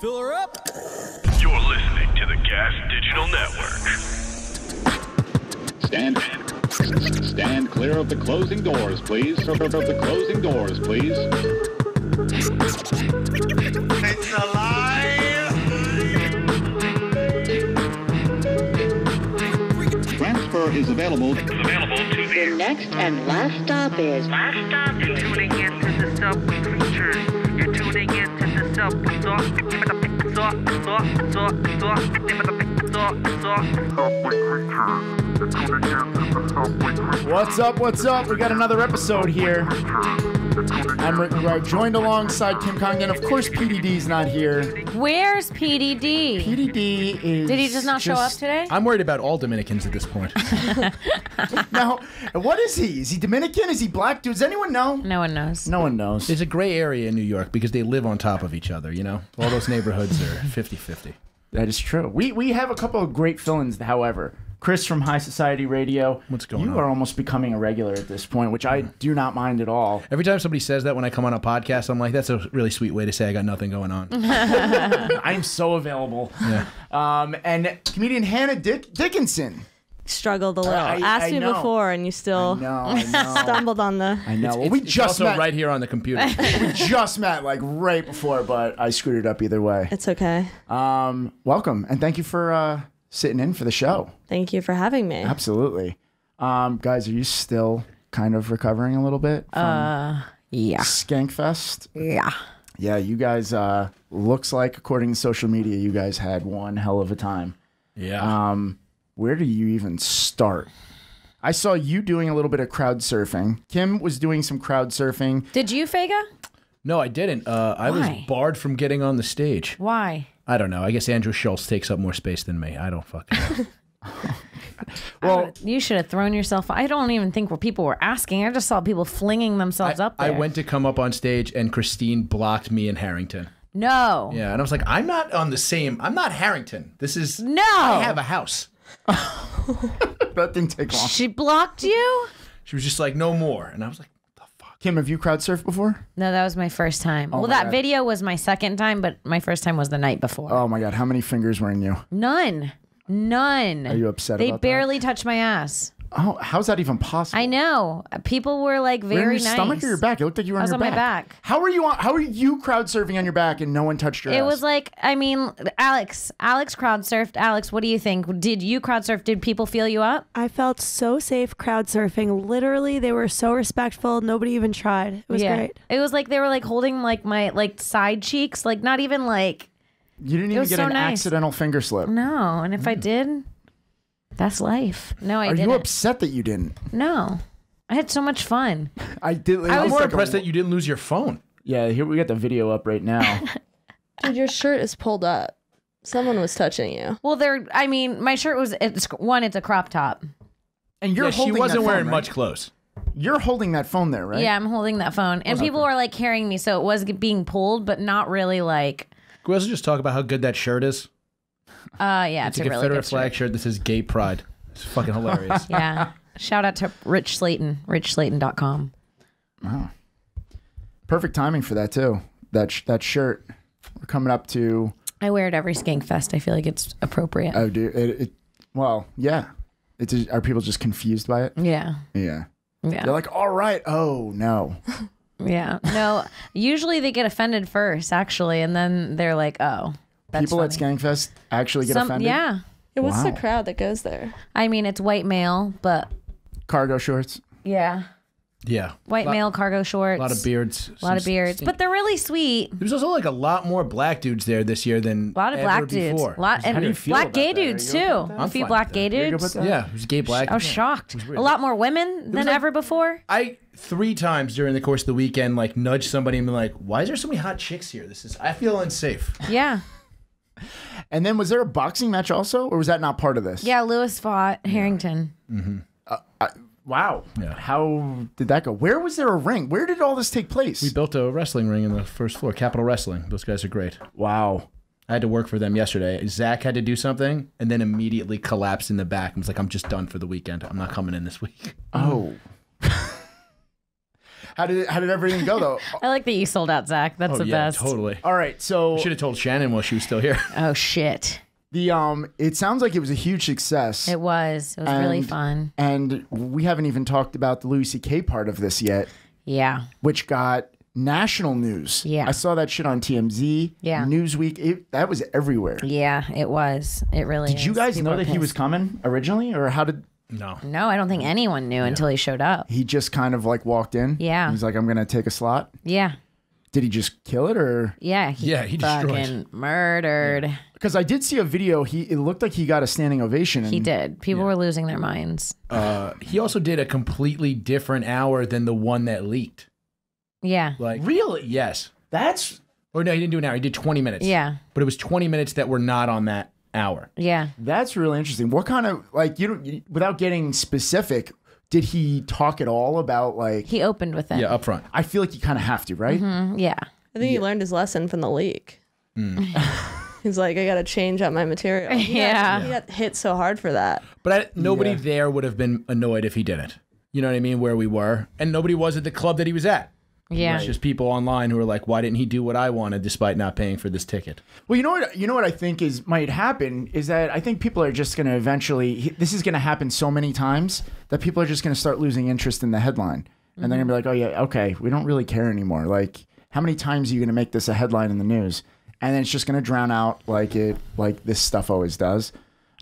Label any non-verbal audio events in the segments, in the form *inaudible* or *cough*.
Fill her up. You're listening to the Gas Digital Network. Stand. Stand clear of the closing doors, please. Of the closing doors, please. It's alive! Transfer is available. Available to The the next and last stop is Last stop, you're tuning in to the Subway Creatures. You're tuning in to the Subway What's up? What's up? We got another episode here. I'm Rick McGuire, joined alongside Kim Congdon. Of course, PDD's not here. Where's PDD? PDD is. Did he just not show up today? I'm worried about all Dominicans at this point. *laughs* Now, what is he? Is he Dominican? Is he black? Does anyone know? No one knows. No one knows. There's a gray area in New York because they live on top of each other, you know? All those neighborhoods are 50 50. That is true. We we have a couple of great fill-ins, however. Chris from High Society Radio. What's going you on? are almost becoming a regular at this point, which I do not mind at all. Every time somebody says that when I come on a podcast, I'm like, that's a really sweet way to say I got nothing going on. *laughs* I am so available. yeah. Um, and comedian Hannah Dick- Dickinson. struggled a little. I- Asked I me know. before, and you still No, I know. *laughs* stumbled on the. I know. Well, we It's just also met. right here on the computer. *laughs* we just met like right before, but I screwed it up either way. It's okay. Um, welcome and thank you for uh, sitting in for the show. Thank you for having me. Absolutely. Um, guys, are you still kind of recovering a little bit from Yeah. Skankfest? Yeah. Yeah, you guys. Uh, looks like according to social media, you guys had one hell of a time. yeah. Um, where do you even start? I saw you doing a little bit of crowd surfing. Kim was doing some crowd surfing. Did you, Faga? no, I didn't. Uh, I was Why? barred from getting on the stage. Why? I don't know. I guess Andrew Schulz takes up more space than me. I don't fucking know. *laughs* Well, You should have thrown yourself. I don't even think what people were asking. I just saw people flinging themselves I, up there. I went to come up on stage and Christine blocked me and Harrington. No. Yeah, and I was like, I'm not on the same. I'm not Harrington. This is. No. I have a house. *laughs* that didn't take long. She blocked you? She was just like, no more, and I was like, what the fuck. Kim, have you crowd surfed before? No, that was my first time. Oh well, that God. video was my second time, but my first time was the night before. Oh my God, how many fingers were in you? None. None. Are you upset They about that? barely touched my ass. Oh, how's that even possible? I know. People were like Were you very on your nice. stomach or your back? It looked like you were I on was your on my back. back. How are you on? How are you crowd surfing on your back and no one touched your It ass? was like, I mean, Alex, Alex crowd surfed. Alex, what do you think? Did you crowd surf? Did people feel you up? I felt so safe crowd surfing. Literally, they were so respectful. Nobody even tried. It was great. It was like they were like holding like my like side cheeks, like not even like you didn't even get so an nice. accidental finger slip. no. And if I mm. did, that's life. No, I. Are didn't. you upset that you didn't? No, I had so much fun. *laughs* I did. I I'm was- more impressed that you didn't lose your phone. Yeah, here we got the video up right now. *laughs* Dude, your shirt is pulled up. Someone was touching you. Well, there. I mean, my shirt was it's one. It's a crop top. And you're yeah, she holding wasn't that wearing phone, much clothes. You're holding that phone there, right? Yeah, I'm holding that phone, and people were like carrying me, so it was being pulled, but not really like. Can we also just talk about how good that shirt is? Uh, yeah, It's it's, a a really Confederate good flag shirt. This is gay pride. It's fucking hilarious. *laughs* Yeah. Shout out to Rich Slayton, richslayton.com. Wow. Perfect timing for that too. That sh- that shirt. We're coming up to. I wear it every Skank Fest. I feel like it's appropriate. Oh, dude. It, it, well, yeah. It's just, are people just confused by it? yeah. Yeah. Yeah. They're like, all right. Oh no. *laughs* Yeah. No, usually they get offended first, actually, and then they're like, oh. That's people at funny. Skankfest actually get Some, offended. Yeah. It was Wow. the crowd that goes there. I mean, it's white male, but Cargo shorts. yeah. yeah. White lot, male cargo shorts. A lot of beards. A lot of beards. But they're really sweet. There's also like a lot more black dudes there this year than A lot of ever black dudes. before. A lot, How do you and feel black gay that? Dudes too. A with A I'm few black gay that. You good dudes. with? Yeah, it was gay black. Oh, I was shocked. weird. A lot more women than like- ever before. I three times during the course of the weekend like nudged somebody and be like, "Why is there so many hot chicks here? This is I feel unsafe." Yeah. And then was there a boxing match also, or was that not part of this? Yeah, Lewis fought Harrington. Mm-hmm. Uh, wow. Yeah. How did that go? Where was there a ring? Where did all this take place? We built a wrestling ring in the first floor, Capital Wrestling. Those guys are great. wow. I had to work for them yesterday. Zach had to do something and then immediately collapsed in the back and was like, "I'm just done for the weekend. I'm not coming in this week." Oh. *laughs* How did how did everything go though? *laughs* I like that you sold out, Zach. That's Oh the yeah, best. totally. All right, so Should have told Shannon while she was still here. *laughs* Oh shit. the um, it sounds like it was a huge success. It was. It was really fun. and we haven't even talked about the Louis C.K. part of this yet, Yeah. which got national news. Yeah. I saw that shit on TMZ. Yeah. Newsweek. It, that was everywhere. Yeah, it was. It really Did you guys People know are that he was coming originally, or how did No. No, I don't think anyone knew until he showed up. he just kind of like walked in? Yeah. He's like, I'm gonna take a slot. Yeah. Did he just kill it, or Yeah. He Yeah, he destroyed. fucking murdered. because I did see a video. He it looked like he got a standing ovation. And He did. People were losing their minds. Uh, he also did a completely different hour than the one that leaked. Yeah. Like Really? yes. That's Or no, he didn't do an hour. He did 20 minutes. Yeah. But it was 20 minutes that were not on that hour. Yeah. that's really interesting. What kind of like you don't without getting specific? Did he talk at all about like? He opened with it. Yeah, up front. I feel like you kind of have to, right? Mm, Yeah. I think he learned his lesson from the leak. *laughs* He's like, I got to change up my material. *laughs* He got- Yeah. he got hit so hard for that. But I, nobody Yeah. there would have been annoyed if he didn't. You know what I mean? Where we were. And nobody was at the club that he was at. Yeah. It's just people online who are like, why didn't he do what I wanted despite not paying for this ticket? Well, you know what? You know what I think is might happen is that I think people are just going to eventually. This is going to happen so many times that people are just going to start losing interest in the headline, and they're going to be like, "Oh yeah, okay, we don't really care anymore." Like, how many times are you going to make this a headline in the news? And then it's just going to drown out like it like this stuff always does.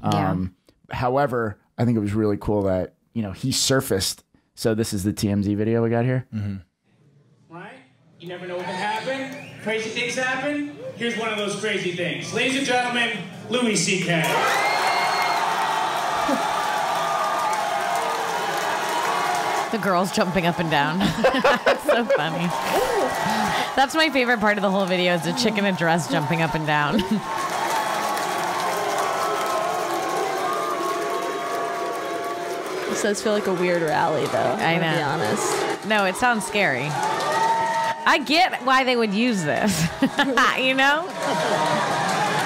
Yeah. Um, However, I think it was really cool that you know he surfaced. So this is the TMZ video we got here. Right? You never know what can happen. Crazy things happen. Here's one of those crazy things. Ladies and gentlemen, Louis C.K. *laughs* The girls jumping up and down. *laughs* That's so funny. That's my favorite part of the whole video is the chick in a dress jumping up and down. This does feel like a weird rally, though. I I'm gonna Be honest. no, it sounds scary. I get why they would use this. *laughs* you know?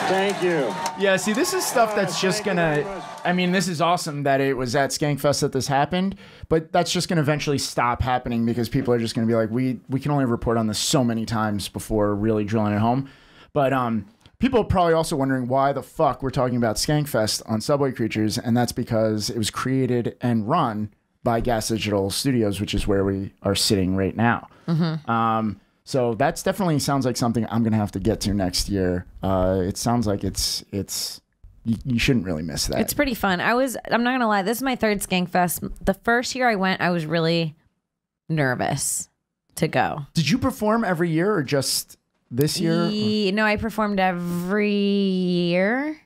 Thank you. Yeah, see, this is stuff that's just gonna. I mean, this is awesome that it was at Skankfest that this happened, but that's just gonna eventually stop happening because people are just gonna be like, we we can only report on this so many times before really drilling it home. But um, people are probably also wondering why the fuck we're talking about Skankfest on Subway Creatures, and that's because it was created and run by Gas Digital Studios, which is where we are sitting right now. Um, so that's definitely sounds like something I'm gonna have to get to next year. Uh, it sounds like it's it's you, you shouldn't really miss that. It's pretty fun. I was I'm not gonna lie, this is my third Skankfest. The first year I went, I was really nervous to go. Did you perform every year or just this year? Ye- no, I performed every year.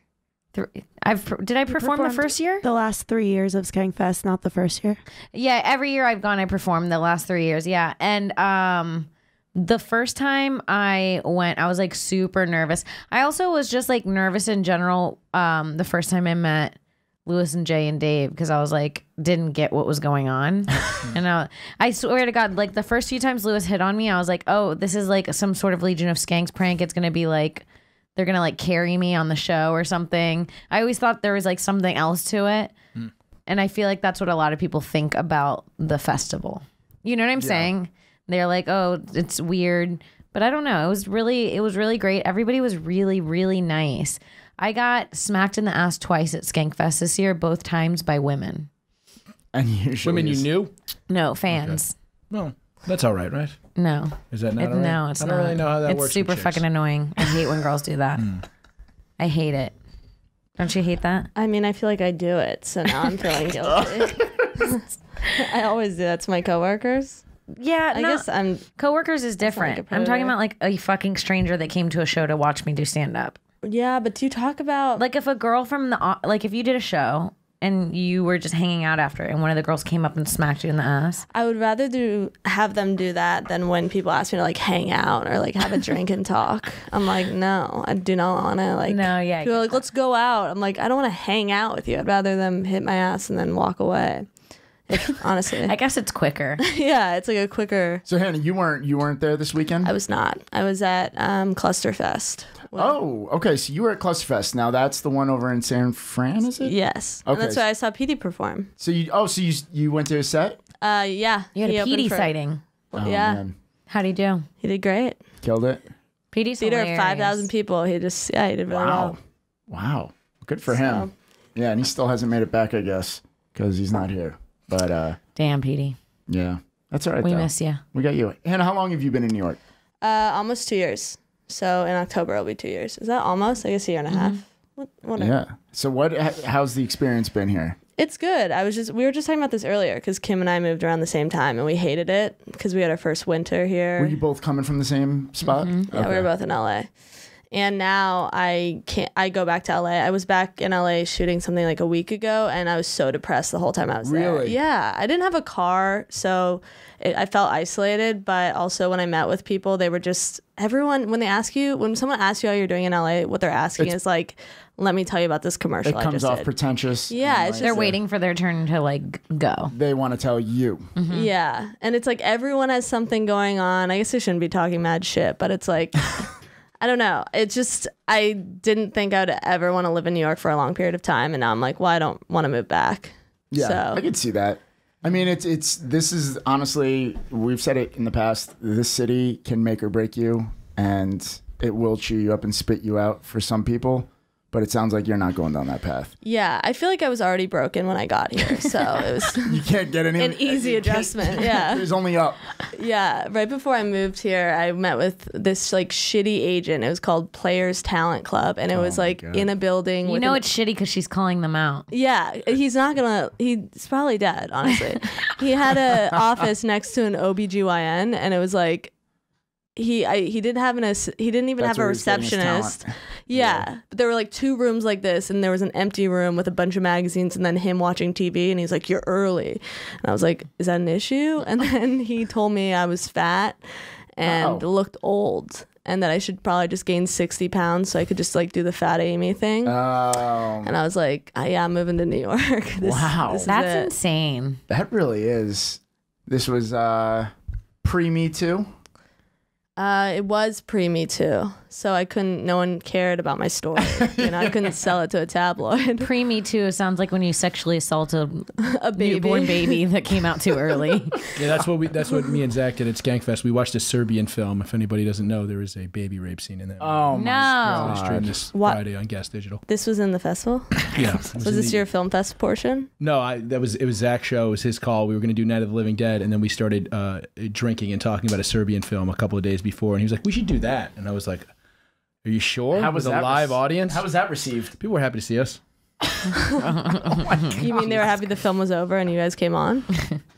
Th- I've did I perform the first year? The last three years of Skankfest, not the first year. Yeah, every year I've gone, I performed the last three years. Yeah, and um, the first time I went, I was like super nervous. I also was just like nervous in general. Um, the first time I met Lewis and Jay and Dave because I was like didn't get what was going on, *laughs* and I, I swear to God, like the first few times Lewis hit on me, I was like, oh, this is like some sort of Legion of Skanks prank. It's gonna be like they're gonna like carry me on the show or something. I always thought there was like something else to it. Hmm. And I feel like that's what a lot of people think about the festival. You know what I'm saying? They're like, "Oh, it's weird." But I don't know. It was really it was really great. Everybody was really really nice. I got smacked in the ass twice at Skankfest this year, both times by women. and usually Women you knew? No, fans. Well, that's all right, right? No. Is that not It- all right? no, it's I don't not. really know how that it's works. with super fucking annoying. I hate when girls do *laughs* that. Hmm. I hate it. Don't you hate that? I mean, I feel like I do it, so now I'm feeling *laughs* guilty. *laughs* I always do that to my coworkers. Yeah, I no. guess I'm. Coworkers is different. like a I'm talking about like a fucking stranger that came to a show to watch me do stand up. Yeah, but do you talk about Like if a girl from the like if you did a show and you were just hanging out after and one of the girls came up and smacked you in the ass. I would rather do have them do that than when people ask me to like hang out or like have a drink and talk. *laughs* I'm like, no, I do not want to like. No, yeah, I People are like, let's go out. I'm like, I don't want to hang out with you. I'd rather them hit my ass and then walk away. If, *laughs* honestly, I guess it's quicker. *laughs* yeah, it's like a quicker. So Hannah, you weren't you weren't there this weekend? I was not. I was at um, Clusterfest. Oh, okay. So you were at Clusterfest. Now that's the one over in San Fran, is it? Yes, and that's Okay. why I saw PD perform. So you oh, so you you went to a set? Uh, yeah, You had he a opened PD sighting. Oh, yeah, man. How'd he do? he did great. Killed it. PD's Theater of five thousand people. He just yeah, he did really Wow. well. Wow. Good for him. Yeah, and he still hasn't made it back, I guess, because he's not here. But uh, Damn, PD. yeah, that's all right. We though. miss you. We got you. Hannah, how long have you been in New York? Uh, almost two years. So in October it'll be two years. Is that almost? I guess a year and a half. What? Whatever. Yeah. So what? How's the experience been here? It's good. I was just we were just talking about this earlier because Kim and I moved around the same time and we hated it because we had our first winter here. Were you both coming from the same spot? Mm-hmm. Yeah, we were both in LA. And now I can't. I go back to LA. I was back in LA shooting something like a week ago, and I was so depressed the whole time I was there. Really? Yeah, I didn't have a car, so it, I felt isolated. But also, when I met with people, they were just everyone. When they ask you, when someone asks you how you're doing in LA, what they're asking It's- is like, "Let me tell you about this commercial It I comes just off did." pretentious. Yeah, it's like, They're waiting for their turn to like go. They want to tell you. Mm-hmm. Mm-hmm. Yeah. And it's like everyone has something going on. I guess I shouldn't be talking mad shit, but it's like, *laughs* I don't know. It's just, I didn't think I would ever want to live in New York for a long period of time. And now I'm like, well, I don't want to move back. Yeah, So, I can see that. I mean, it's it's this is honestly we've said it in the past. This city can make or break you, and it will chew you up and spit you out for some people. But it sounds like you're not going down that path. yeah, I feel like I was already broken when I got here. So it *laughs* was You can't get any an easy *laughs* adjustment. Yeah. There's only up. Yeah, right before I moved here, I met with this like shitty agent. It was called Players Talent Club, and it was oh like in a building. You know an- it's shitty because she's calling them out. Yeah, he's not gonna. He's probably dead. Honestly, *laughs* he had an office next to an OBGYN, and it was like he I, he didn't have an ass- he didn't even That's have a where he's getting his receptionist. talent. *laughs* Yeah. but there were like two rooms like this, and there was an empty room with a bunch of magazines, and then him watching TV, and he's like, "You're early," and I was like, "Is that an issue?" *laughs* And then he told me I was fat and Oh. looked old. And that I should probably just gain 60 pounds so I could just like do the fat Amy thing. Oh, And I was like, "Ah, yeah, I'm moving to New York. *laughs* This- Wow. this That's it. insane. that really is. This was uh, pre Me Too. Uh, it was pre Me Too, so I couldn't. No one cared about my story. *laughs* you know, I couldn't sell it to a tabloid. *laughs* Pre Me Too sounds like when you sexually assaulted a *laughs* a baby. newborn baby that came out too early. Yeah, that's what we. That's what me and Zach did at Skankfest. We watched a Serbian film. If anybody doesn't know, there is a baby rape scene in that. Oh no. It's streamed this What? Friday on Gas Digital. This was in the festival. Yeah. Was this your film fest portion? No, I that was it was Zach's show. It was his call. We were going to do Night of the Living Dead, and then we started uh, drinking and talking about a Serbian film a couple of days before, and he was like, "We should do that," and I was like, "Are you sure?" How was With a live rec- audience? How was that received? People were happy to see us. You mean they were happy the film was over and you guys came on?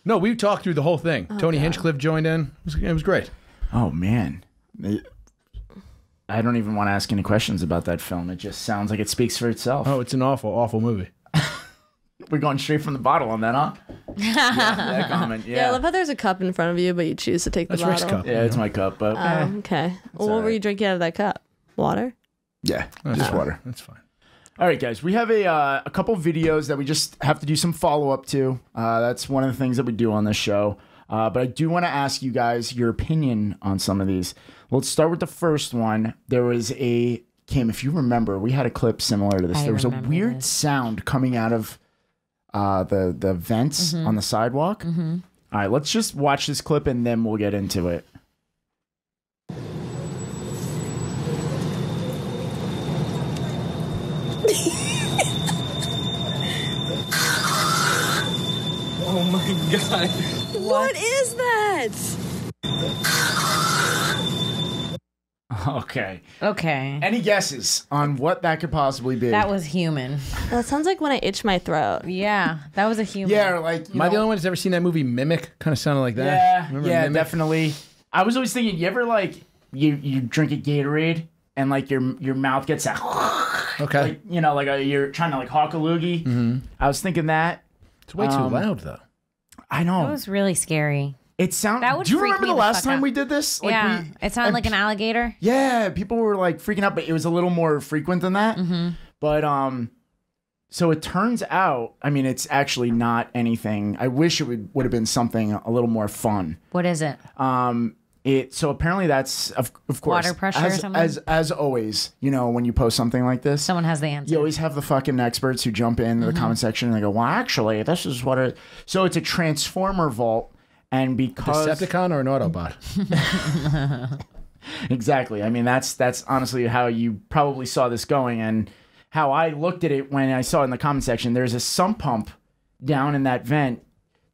No, we talked through the whole thing. Tony Hinchcliffe joined in. It was, it was great. Oh man, I don't even want to ask any questions about that film. It just sounds like it speaks for itself. Oh, it's an awful, awful movie. *laughs* We're going straight from the bottle on that, huh? *laughs* yeah, that comment. Yeah, Yeah. I love how there's a cup in front of you, but you choose to take the That's Rick's bottle. cup. Yeah, it's my cup, but Oh, eh, okay. Well, what all were you drinking out of that cup? Water. yeah, That's just fine. water. That's fine. All right, guys, we have a uh, a couple videos that we just have to do some follow up to. Uh, that's one of the things that we do on this show. Uh, but I do want to ask you guys your opinion on some of these. Let's start with the first one. There was a Kim, if you remember, we had a clip similar to this. I there was a weird this. sound coming out of uh, the the vents Mm-hmm. on the sidewalk. All right, let's just watch this clip and then we'll get into it. Oh what is that? Okay. Okay. Any guesses on what that could possibly be? That was human. That sounds like when I itch my throat. Yeah, that was a human. yeah, or like you Am I the only one that's ever seen that movie Mimic? Kind of sounded like that. Yeah, Remember yeah, Mimic? definitely. I was always thinking, you ever like you you drink a Gatorade and like your your mouth gets that Okay. like you know like a, you're trying to like hawk a loogie. Mm-hmm. I was thinking that. it's way too um, loud though. I know It was really scary. it sounds. Do you freak remember the the last fuck time out. we did this? yeah, we- it sounded like an alligator. Yeah, people were like freaking out, but it was a little more frequent than that. Mm-hmm. But um, so it turns out, I mean, it's actually not anything. I wish it would would have been something a little more fun. What is it? Um, it so apparently that's of, of course Water pressure or as, something? as as always. You know, when you post something like this, Someone has the answer. you always have the fucking experts who jump in Mm-hmm. the comment section and they go, "Well, actually, this is what it." So it's a transformer vault, And because Decepticon or an Autobot? *laughs* exactly. I mean, that's that's honestly how you probably saw this going, and how I looked at it when I saw it in the comment section. There's a sump pump down in that vent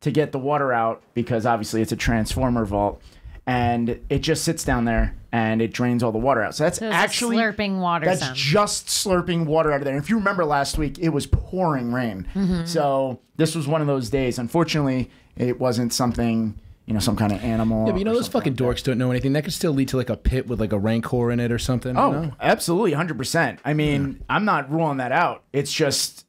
to get the water out because obviously it's a transformer vault, and it just sits down there and it drains all the water out. So that's So actually slurping water That's sound. just slurping water out of there. If you remember last week, it was pouring rain. Mhm. So this was one of those days. Unfortunately, it wasn't something you know, some kind of animal. Yeah, but you know those fucking dorks don't know anything. That could still lead to like a pit with like a rancor in it or something. Oh, you know? absolutely, hundred percent. I mean, I'm not ruling that out. It's just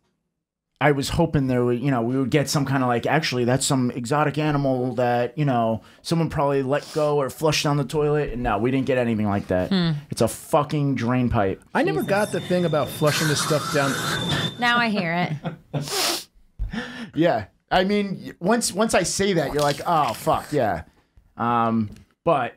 I was hoping there would, you know, we would get some kind of like, actually, that's some exotic animal that you know someone probably let go or flushed down the toilet. And no, we didn't get anything like that. Hmm. It's a fucking drain pipe. I never got the thing about flushing the stuff down. Now I hear it. *laughs* Yeah, I mean, once once I say that, you're like, oh fuck, yeah. Um, but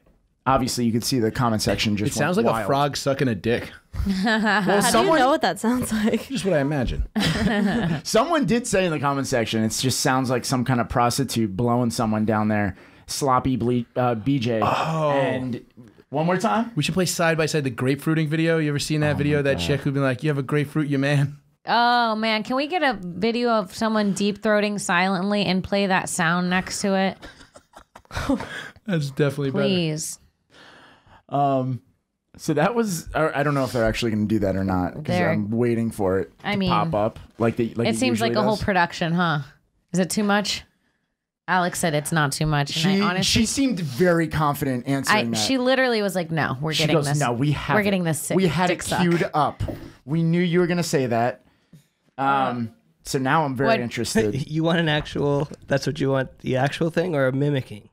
obviously, you could see the comment section just. It sounds went like wild. a frog sucking a dick. *laughs* How do you know what that sounds like? Just what I imagine. *laughs* Someone did say in the comment section, it just sounds like some kind of prostitute blowing someone down there, sloppy ble- uh, BJ. Oh. And one more time. We should play side by side the grapefruiting video. You ever seen that video? of That chick who been like, "You have a grapefruit, you man." Oh man, can we get a video of someone deep throating silently and play that sound next to it, *laughs* That's definitely please? Um, so that was. I I don't know if they're actually going to do that or not because They're- I'm waiting for it I to mean, pop up like the like it seems like usually a whole does. production, huh? Is it too much? Alex said it's not too much. and She I honestly, she seemed very confident answering I, that. she literally was like, "No, we're She getting goes, this. No, we have. We're it. getting this. Sick we had dick it suck." queued up. We knew you were going to say that. Um, so now I'm very What- interested. *laughs* You want an actual? That's what you want? The actual thing or a mimicking?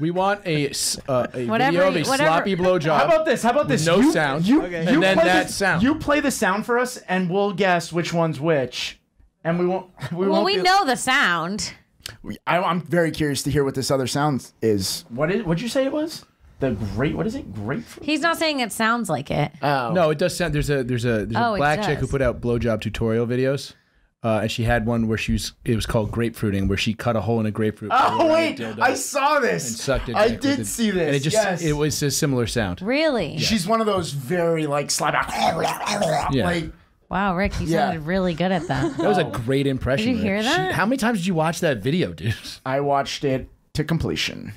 We want a s- uh, a *laughs* Whatever video of a you- whatever- sloppy blowjob. How about this? How about this? No you, sound. You, and you then play that the, sound. You play the sound for us, and we'll guess which one's which. And we won't. *laughs* We well, won't we be- know the sound. We- I, I'm very curious to hear what this other sound is. What is? What'd you say it was? The great. What is it? Grapefruit. He's not saying it sounds like it. Oh No, it does sound. There's a there's a there's Oh, a it black chick who does. put out blowjob tutorial videos, uh, and she had one where she was it was called grapefruiting, where she cut a hole in a grapefruit. Oh wait, I saw this. and sucked it. I did it. see this. And it just yes. it was a similar sound. Really? She's one of those very like slap *laughs* Yeah. like Wow, Rick, you Yeah. sounded really good at that. That was a great impression. Did you Rick. hear She- how many times did you watch that video, dude? *laughs* I watched it to completion.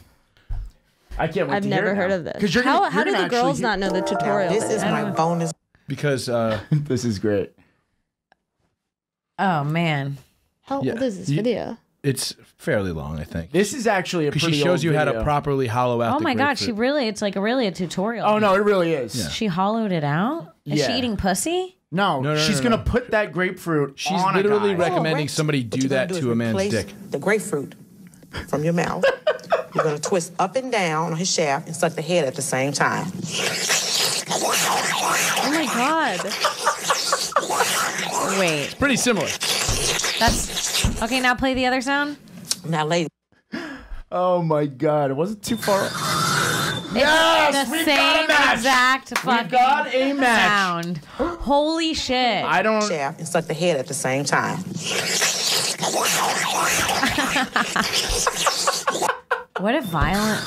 I can't wait I've to never hear it heard now. of this. 'Cause you're how gonna- how you're do the girls actually not know the tutorial? This is my bonus. Because uh, *laughs* this is great. Oh man. How Yeah. old is this You- video? it's fairly long, I think. This is actually a Because she shows old you how to properly hollow out. Oh the my god, she really it's like a really a tutorial. Oh no, it really is. She hollowed it out? Is Yeah. she eating pussy? No, No, no, she's no, gonna no. put that grapefruit. She's on a literally guy. recommending oh, Rex, somebody do that do to a man's dick. The grapefruit from your mouth. You're gonna twist up and down on his shaft and suck the head at the same time. Oh my god. Wait. Pretty similar. That's okay, now play the other sound. Now, ladies. Oh my god, it wasn't too far. It's Yes, the we've same got a match. exact We got a match. sound. Holy shit. I don't. Shaft and suck the head at the same time. What a violent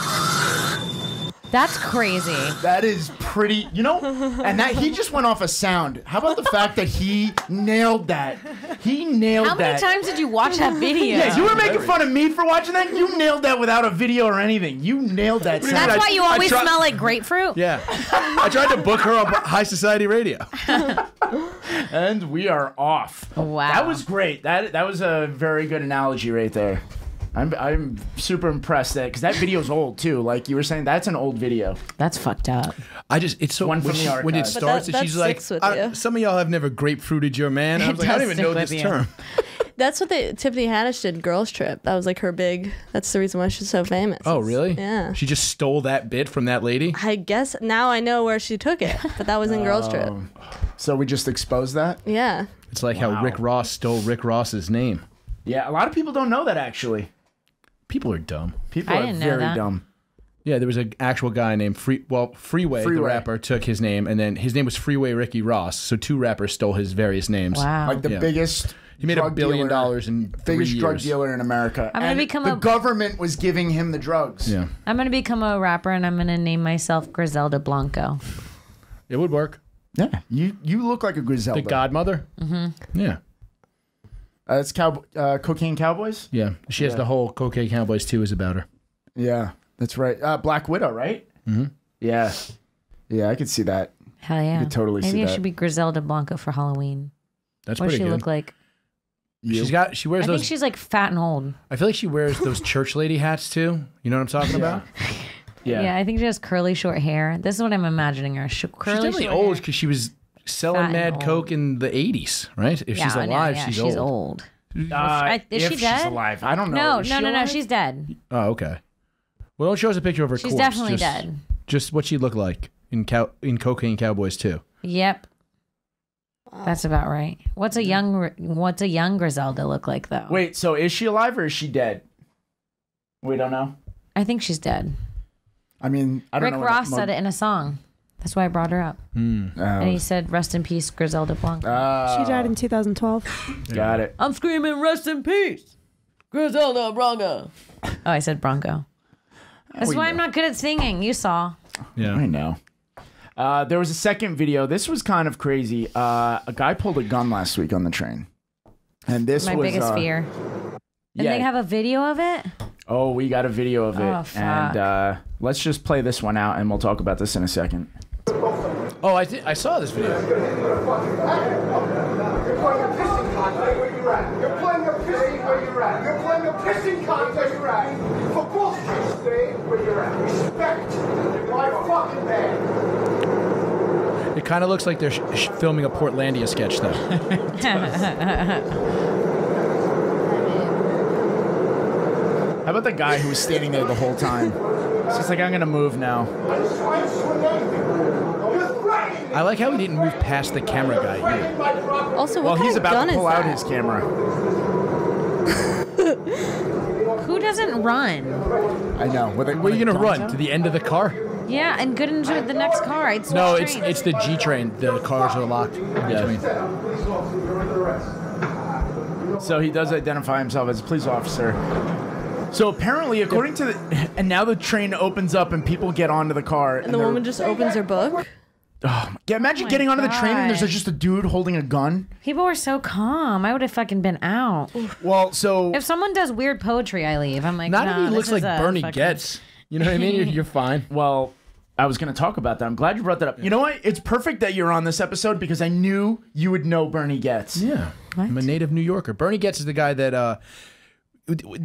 That's crazy. That is pretty, you know, and that he just went off a sound. How about the fact that he nailed that? He nailed that. How many that. times did you watch that video? Yeah, you were making fun of me for watching that. You nailed that without a video or anything. You nailed that. Sound. That's why you always try- smell like grapefruit? Yeah. I tried to book her on High Society Radio. and we are off. Wow. That was great. That that was a very good analogy right there. I'm I'm super impressed that because that video's old too. Like you were saying, that's an old video. That's fucked up. I just it's so One when, from she- the when it. But starts that- and she's like, sticks with "I- you." some of y'all have never grapefruited your man. I *laughs* was like, I don't does even know stick this you. term. *laughs* That's what they, Tiffany Haddish did. Girls Trip. That was like her big. That's the reason why she's so famous. Oh, really? Yeah. She just stole that bit from that lady. I guess now I know where she took it, but that was in Girls oh. Trip. Oh. So we just exposed that. Yeah. It's like how Rick Ross stole Rick Ross's name. Yeah, a lot of people don't know that actually. People are dumb. People I are didn't know very that. dumb. Yeah, there was an actual guy named Free. Well, Freeway, the Freeway. rapper, took his name, and then his name was Freeway Ricky Ross. So two rappers stole his various names. Wow. Like the Yeah. biggest He made a drug billion dealer, dollars in three biggest drug dealer in America. I'm gonna and become the a- government was giving him the drugs. Yeah, I'm gonna become a rapper and I'm gonna name myself Griselda Blanco. it would work. Yeah, you you look like a Griselda. The Godmother. Mm-hmm. Yeah, Uh, it's cow- uh, cocaine cowboys. yeah. She has Yeah. the whole Cocaine Cowboys too is about her. Yeah, that's right. Uh, Black Widow, right? Mm-hmm. Yeah, yeah, I could see that. Hell yeah. could totally Maybe see I that. should be Griselda Blanco for Halloween. That's what does pretty she good. look like? She's got. She wears I those. think she's like fat and old. I feel like she wears those *laughs* church lady hats too. You know what I'm talking about? Yeah. *laughs* Yeah. I think she has curly short hair. This is what I'm imagining her. Sh- curly she's definitely short old hair. because she was selling Fat mad old. coke in the 80s, right? If Yeah, she's I know, alive, yeah, she's, she's old. old. Uh, I- is if she she's alive, I don't know. No, Is no, no, no. She's dead. Oh, okay. Well, don't show us a picture of her She's corpse. definitely just, dead. Just what she looked like in cow- in Cocaine Cowboys too. Yep. That's about right. What's a young What's a young Griselda look like though? Wait, so is she alive or is she dead? We don't know. I think she's dead. I mean, I don't Rick know. Ross said it in a song. That's why I brought her up. Hmm. And he said, "Rest in peace, Griselda Blanco." Uh, She died in 2012. *gasps* Got it. I'm screaming, "Rest in peace, Griselda Blanco." *laughs* Oh, I said Bronco. That's we why I'm not good at singing. You saw. Yeah, I know. Uh, there was a second video. This was kind of crazy. Uh, a guy pulled a gun last week on the train, and this My was my biggest uh, fear. And yeah. they have a video of it. Oh, we got a video of it, Oh, fuck. and uh, let's just play this one out, and we'll talk about this in a second. Oh, I th- I saw this video. You're playing a pissing contest where you're at. You're playing a pissing where you're at. You're playing a pissing contest where you're at. For bullshit, stay where you're at. Respect my fucking man. It kind of looks like they're sh- sh- filming a Portlandia sketch though. *laughs* How about the guy who was standing there the whole time? He's just like, I'm gonna move now. I like how he didn't move past the camera guy. Either. Also, Well, what he's kind of about gun to is pull out that? his camera. *laughs* Who doesn't run? I know. Where, Where are you gonna run to the end of the car? Yeah, and get into the next car. I'd switch No, it's trains. it's the G train. The cars are locked in between. So he does identify himself as a police officer. So apparently, according to the, *laughs* and now the train opens up and people get onto the car. And the they're- woman just opens her book. Oh, yeah, imagine Oh getting onto the train and there's just a dude holding a gun. People were so calm. I would have fucking been out. Well, so If someone does weird poetry, I leave. I'm like, Not nah, if he this looks like Bernie fucking- Goetz. You know what I mean? You're, you're fine. *laughs* Well, I was going to talk about that. I'm glad you brought that up. You know what? It's perfect that you're on this episode because I knew you would know Bernie Goetz. Yeah, I'm a native New Yorker. Bernie Goetz is the guy that uh,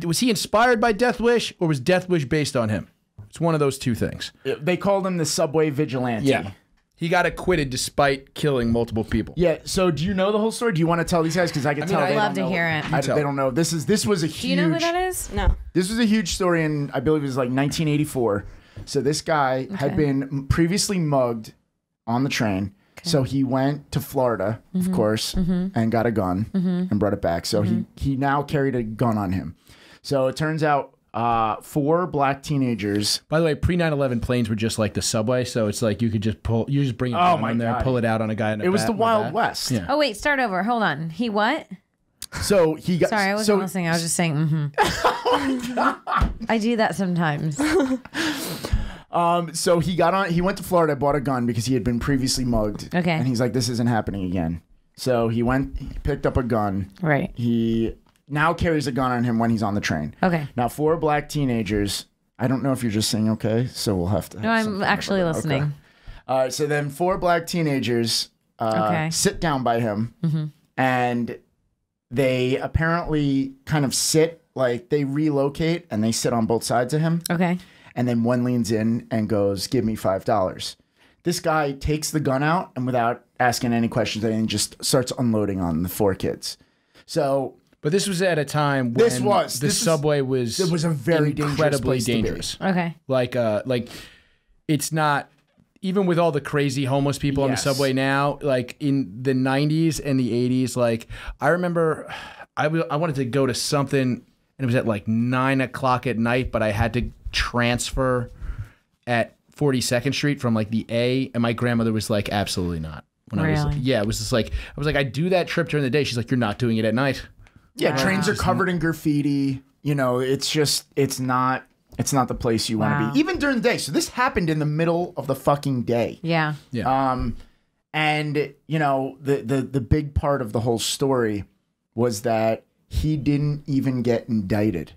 was he inspired by Death Wish or was Death Wish based on him? It's one of those two things. They called him the subway vigilante. Yeah. He got acquitted despite killing multiple people. Yeah. So, do you know the whole story? Do you want to tell these guys? Because I can I mean, tell. I'd love to know. hear it. I, they don't know. This is this was a huge. Do you know who that is? No. This was a huge story and I believe it was like 1984. So this guy had been previously mugged on the train. So he went to Florida, Mm-hmm. of course, mm-hmm. and got a gun mm-hmm. and brought it back. So he mm-hmm. he now carried a gun on him. So it turns out uh, four black teenagers. By the way, pre 9/11 planes were just like the subway, so it's like you could just pull, you just bring a Oh gun in there, God. pull it out on a guy. In a It was bat- the Wild. West. Yeah. Oh wait, start over. Hold on. He what? So he got. Sorry, I wasn't so, listening. I was just saying. Mm-hmm. *laughs* I do that sometimes. *laughs* Um, so he got on. He went to Florida, bought a gun because he had been previously mugged. Okay. And he's like, "This isn't happening again." So he went, he picked up a gun. Right. He now carries a gun on him when he's on the train. Okay. Now, four black teenagers. I don't know if you're just saying okay, so we'll have to. No, have I'm actually listening. Okay. All right, so then four black teenagers uh, Okay. sit down by him, Mm-hmm. and they apparently kind of sit like they relocate and they sit on both sides of him. Okay. And then one leans in and goes, "Give me five dollars." This guy takes the gun out and without asking any questions, and just starts unloading on the four kids. So But this was at a time when This was- the this subway was it was a very incredibly place to be. dangerous. Okay. Like uh like it's not even with all the crazy homeless people on the subway now, like in the 90s and the 80s, like I remember *sighs* I w- I wanted to go to something and it was at like nine o'clock at night, but I had to transfer at 42nd Street from like the A, and my grandmother was like, absolutely not. When I was Really? yeah, it was just like I was like I do that trip during the day. She's like you're not doing it at night. Yeah, trains are covered in graffiti. You know, it's just it's not it's not the place you want to be, even during the day. So this happened in the middle of the fucking day. Yeah. Yeah. Um, and you know the the the big part of the whole story was that he didn't even get indicted.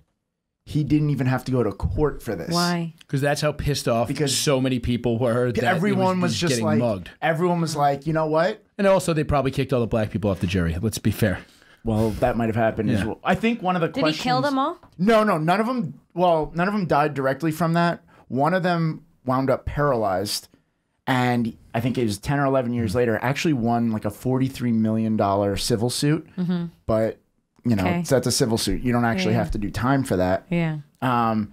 He didn't even have to go to court for this. Why? Because that's how pissed off because so many people were. That everyone was, was just getting like mugged. everyone was like, you know what? And also, they probably kicked all the black people off the jury. Let's be fair. Well, that might have happened as Yeah. well. I think one of the Did he questions. kill them all? No, no, none of them. Well, none of them died directly from that. One of them wound up paralyzed, and I think it was ten or eleven years later. Actually, won like a forty-three million dollar civil suit. Mhm. But you know, Okay. so that's a civil suit. You don't actually Yeah. have to do time for that. Yeah. Um,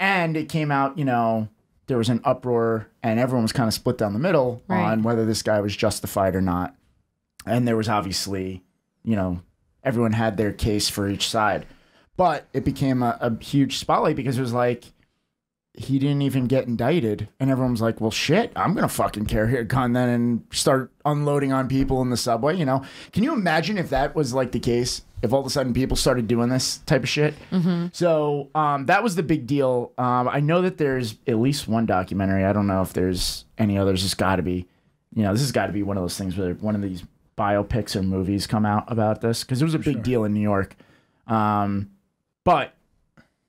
and it came out, you know, there was an uproar, and everyone was kind of split down the middle Right. on whether this guy was justified or not. And there was obviously, you know, everyone had their case for each side, but it became a, a huge spotlight because it was like he didn't even get indicted, and everyone was like, "Well, shit, I'm gonna fucking carry a gun then and start unloading on people in the subway." You know, can you imagine if that was like the case? If all of a sudden people started doing this type of shit, Mm-hmm. so um, that was the big deal. Um, I know that there's at least one documentary. I don't know if there's any others. There's got to be. You know, this has got to be one of those things where one of these biopics or movies come out about this because it was a big deal in New York. Um, but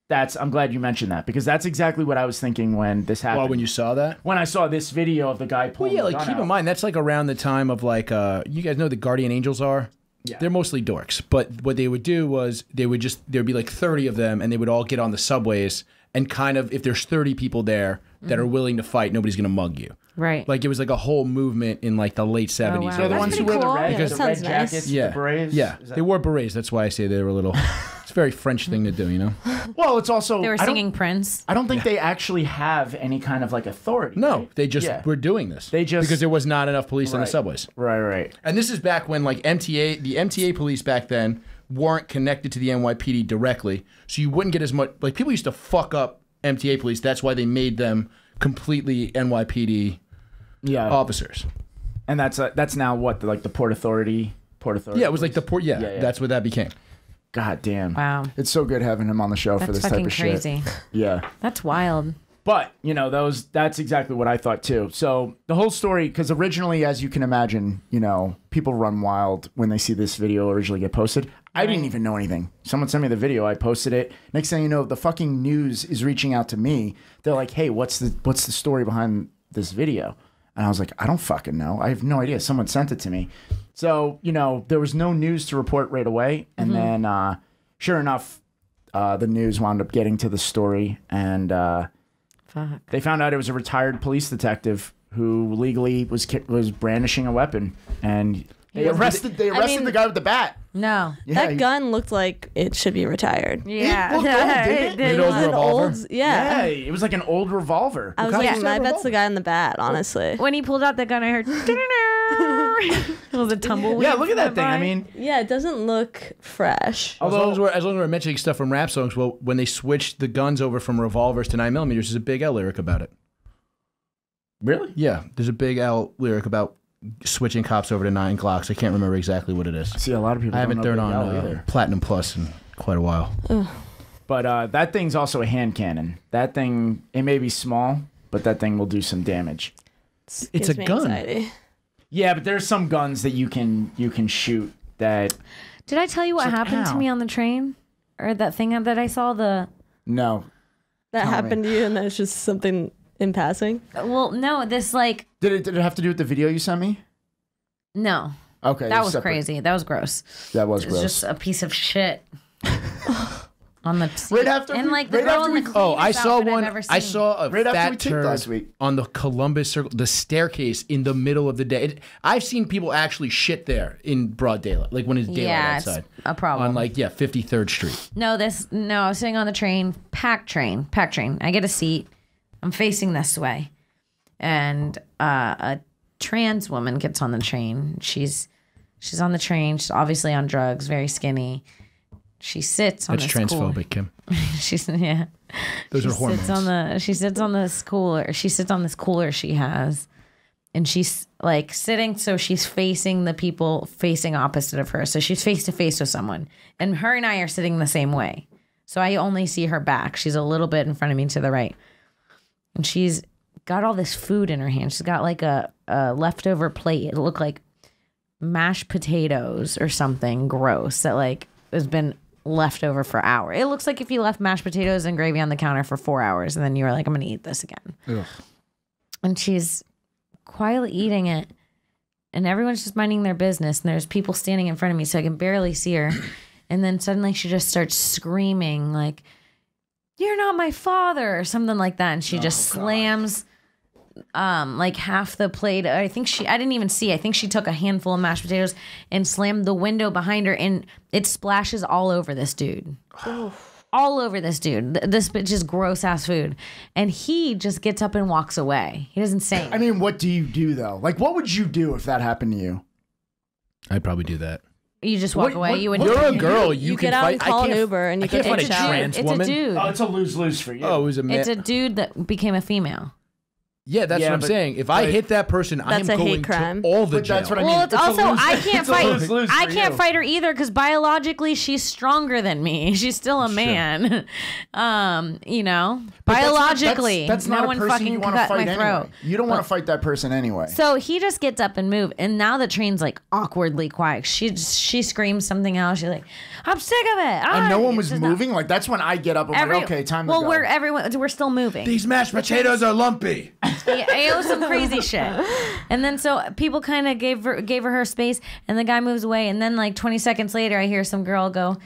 that's I'm glad you mentioned that because that's exactly what I was thinking when this happened. Well, when you saw that, when I saw this video of the guy well, pulling. yeah, the like keep out. in mind that's like around the time of like uh, you guys know the Guardian Angels are. Yeah. They're mostly dorks, but what they would do was they would just there would be like thirty of them, and they would all get on the subways and kind of if there's thirty people there that are willing to fight, nobody's gonna mug you. Right. Like it was like a whole movement in like the late oh, seventies. wow. They're the That's ones who pretty wear the cool. red- Yeah, the red sounds nice. jackets, the berets? yeah, that- they wore berets. That's why I say they were a little. *laughs* it's a very French thing to do, you know. Well, it's also They were I singing Prince. I don't think they actually have any kind of like authority. No, they just Yeah. were doing this. They just- because there was not enough police on the subways. Right, right. And this is back when like MTA, the MTA police back then weren't connected to the NYPD directly, so you wouldn't get as much. Like people used to fuck up MTA police. That's why they made them completely NYPD Yeah. officers. And that's uh, that's now what the, like the Port Authority. Port Authority. Yeah, it was like the port. Yeah, Yeah, yeah. that's what that became. God damn. Wow. It's so good having him on the show for this type of crazy. shit. *laughs* Yeah. That's wild. But you know those that's exactly what I thought too. So the whole story, because originally, as you can imagine, you know people run wild when they see this video originally get posted. I didn't even know anything. Someone sent me the video. I posted it. Next thing you know, the fucking news is reaching out to me. They're like, "Hey, what's the what's the story behind this video?" And I was like, "I don't fucking know. I have no idea. Someone sent it to me." So you know there was no news to report right away, and Mhm. then uh, sure enough, uh, the news wound up getting to the story and. Uh, Fuck. they found out it was a retired police detective who legally was was brandishing a weapon, and they arrested they I arrested mean- the guy with the bat. No. Yeah, that he- gun looked like it should be retired. Yeah. It looked *laughs* old, didn't it? It was an old, yeah. yeah, it was like an old revolver. I was What like, kind I revolver? bet's the guy in the bat, honestly. When he pulled out the gun, I heard. *laughs* it was a tumbleweed. Yeah, look at that went thing. I mean, Yeah, it doesn't look fresh. as long as we're as long as we're mentioning stuff from rap songs, well, when they switched the guns over from revolvers to nine millimeters, there's a big L lyric about it. really? Yeah, there's a big L lyric about switching cops over to nine Glocks. I can't remember exactly what it is. See, a lot of people I haven't don't turned on Big L uh. Platinum Plus in quite a while. But uh, that thing's also a hand cannon. That thing, it may be small, but that thing will do some damage. It's Gives a gun. anxiety. Yeah, but there's some guns that you can you can shoot that. Did I tell you what like, happened ow. to me on the train? Or that thing that I saw? The No, That Tell me. happened to you, and that's just something in passing. well, no, this like did it did it have to do with the video you sent me? no. Okay, That was separate. crazy. That was gross. That was It was gross. just a piece of shit. *laughs* on the seat. Right after and like the right girl after in we- the Oh, I saw outfit I've one. ever I saw a Right fat turd last week. on the Columbus Circle, the staircase in the middle of the day. It, I've seen people actually shit there in broad daylight, like when it's daylight Yeah, it's outside. a problem. On like yeah, Fifty Third Street. No, this no. I was sitting on the train, packed train, packed train. I get a seat. I'm facing this way, and uh, a trans woman gets on the train. She's she's on the train. She's obviously on drugs, very skinny. She sits on That's this cooler. transphobic, Kim. *laughs* She's yeah. Those she are hormones. Sits on the she sits on this cooler. She sits on this cooler she has, and she's like sitting so she's facing the people facing opposite of her so she's face to face with someone and her and i are sitting the same way so i only see her back she's a little bit in front of me to the right and she's got all this food in her hand. She's got like a, a leftover plate. It looked like mashed potatoes or something gross that like has been left over for hours. It looks like if you left mashed potatoes and gravy on the counter for four hours and then you were like i'm gonna eat this again. And she's quietly eating it and everyone's just minding their business and there's people standing in front of me so i can barely see her. And then suddenly she just starts screaming like you're not my father or something like that and she just slams um like half the plate i think she i didn't even see i think she took a handful of mashed potatoes and slammed the window behind her and it splashes all over this dude *sighs* all over this dude this bitch is gross ass food and he just gets up and walks away he doesn't say I mean, what do you do though? Like, what would you do if that happened to you? I'd probably do that. You just walk What- away what- you would what You're a girl. You, You can get out fight. and call I an can't, Uber and you I can can't fight take a a shot. trans It's a woman. dude. Oh, it's a lose lose for you. Oh, it was a man. it's a dude that became a female yeah, that's Yeah, what I'm but, saying. If I hit that person, I am That's a hate going crime. to all the But that's what I mean. well, it's, it's also lose- I can't fight. lose-lose I can't you. fight her either because biologically she's stronger than me. *laughs* She's still a man. *laughs* um, you know, But biologically, that's, that's no not one a person fucking you want to cut fight my anyway. throat. You don't want to fight that person anyway. So he just gets up and move, and now the train's like awkwardly quiet. She just, she screams something else. She's like, "I'm sick of it." and no Ah, one was it's just not- moving. Like that's when I get up. I'm Every- like, okay, time well, to go. we're everyone. We're still moving. These mashed potatoes are lumpy. *laughs* Yeah, it was some crazy shit. And then so people kind of gave her gave her her space, and the guy moves away. And then like 20 seconds later, I hear some girl go.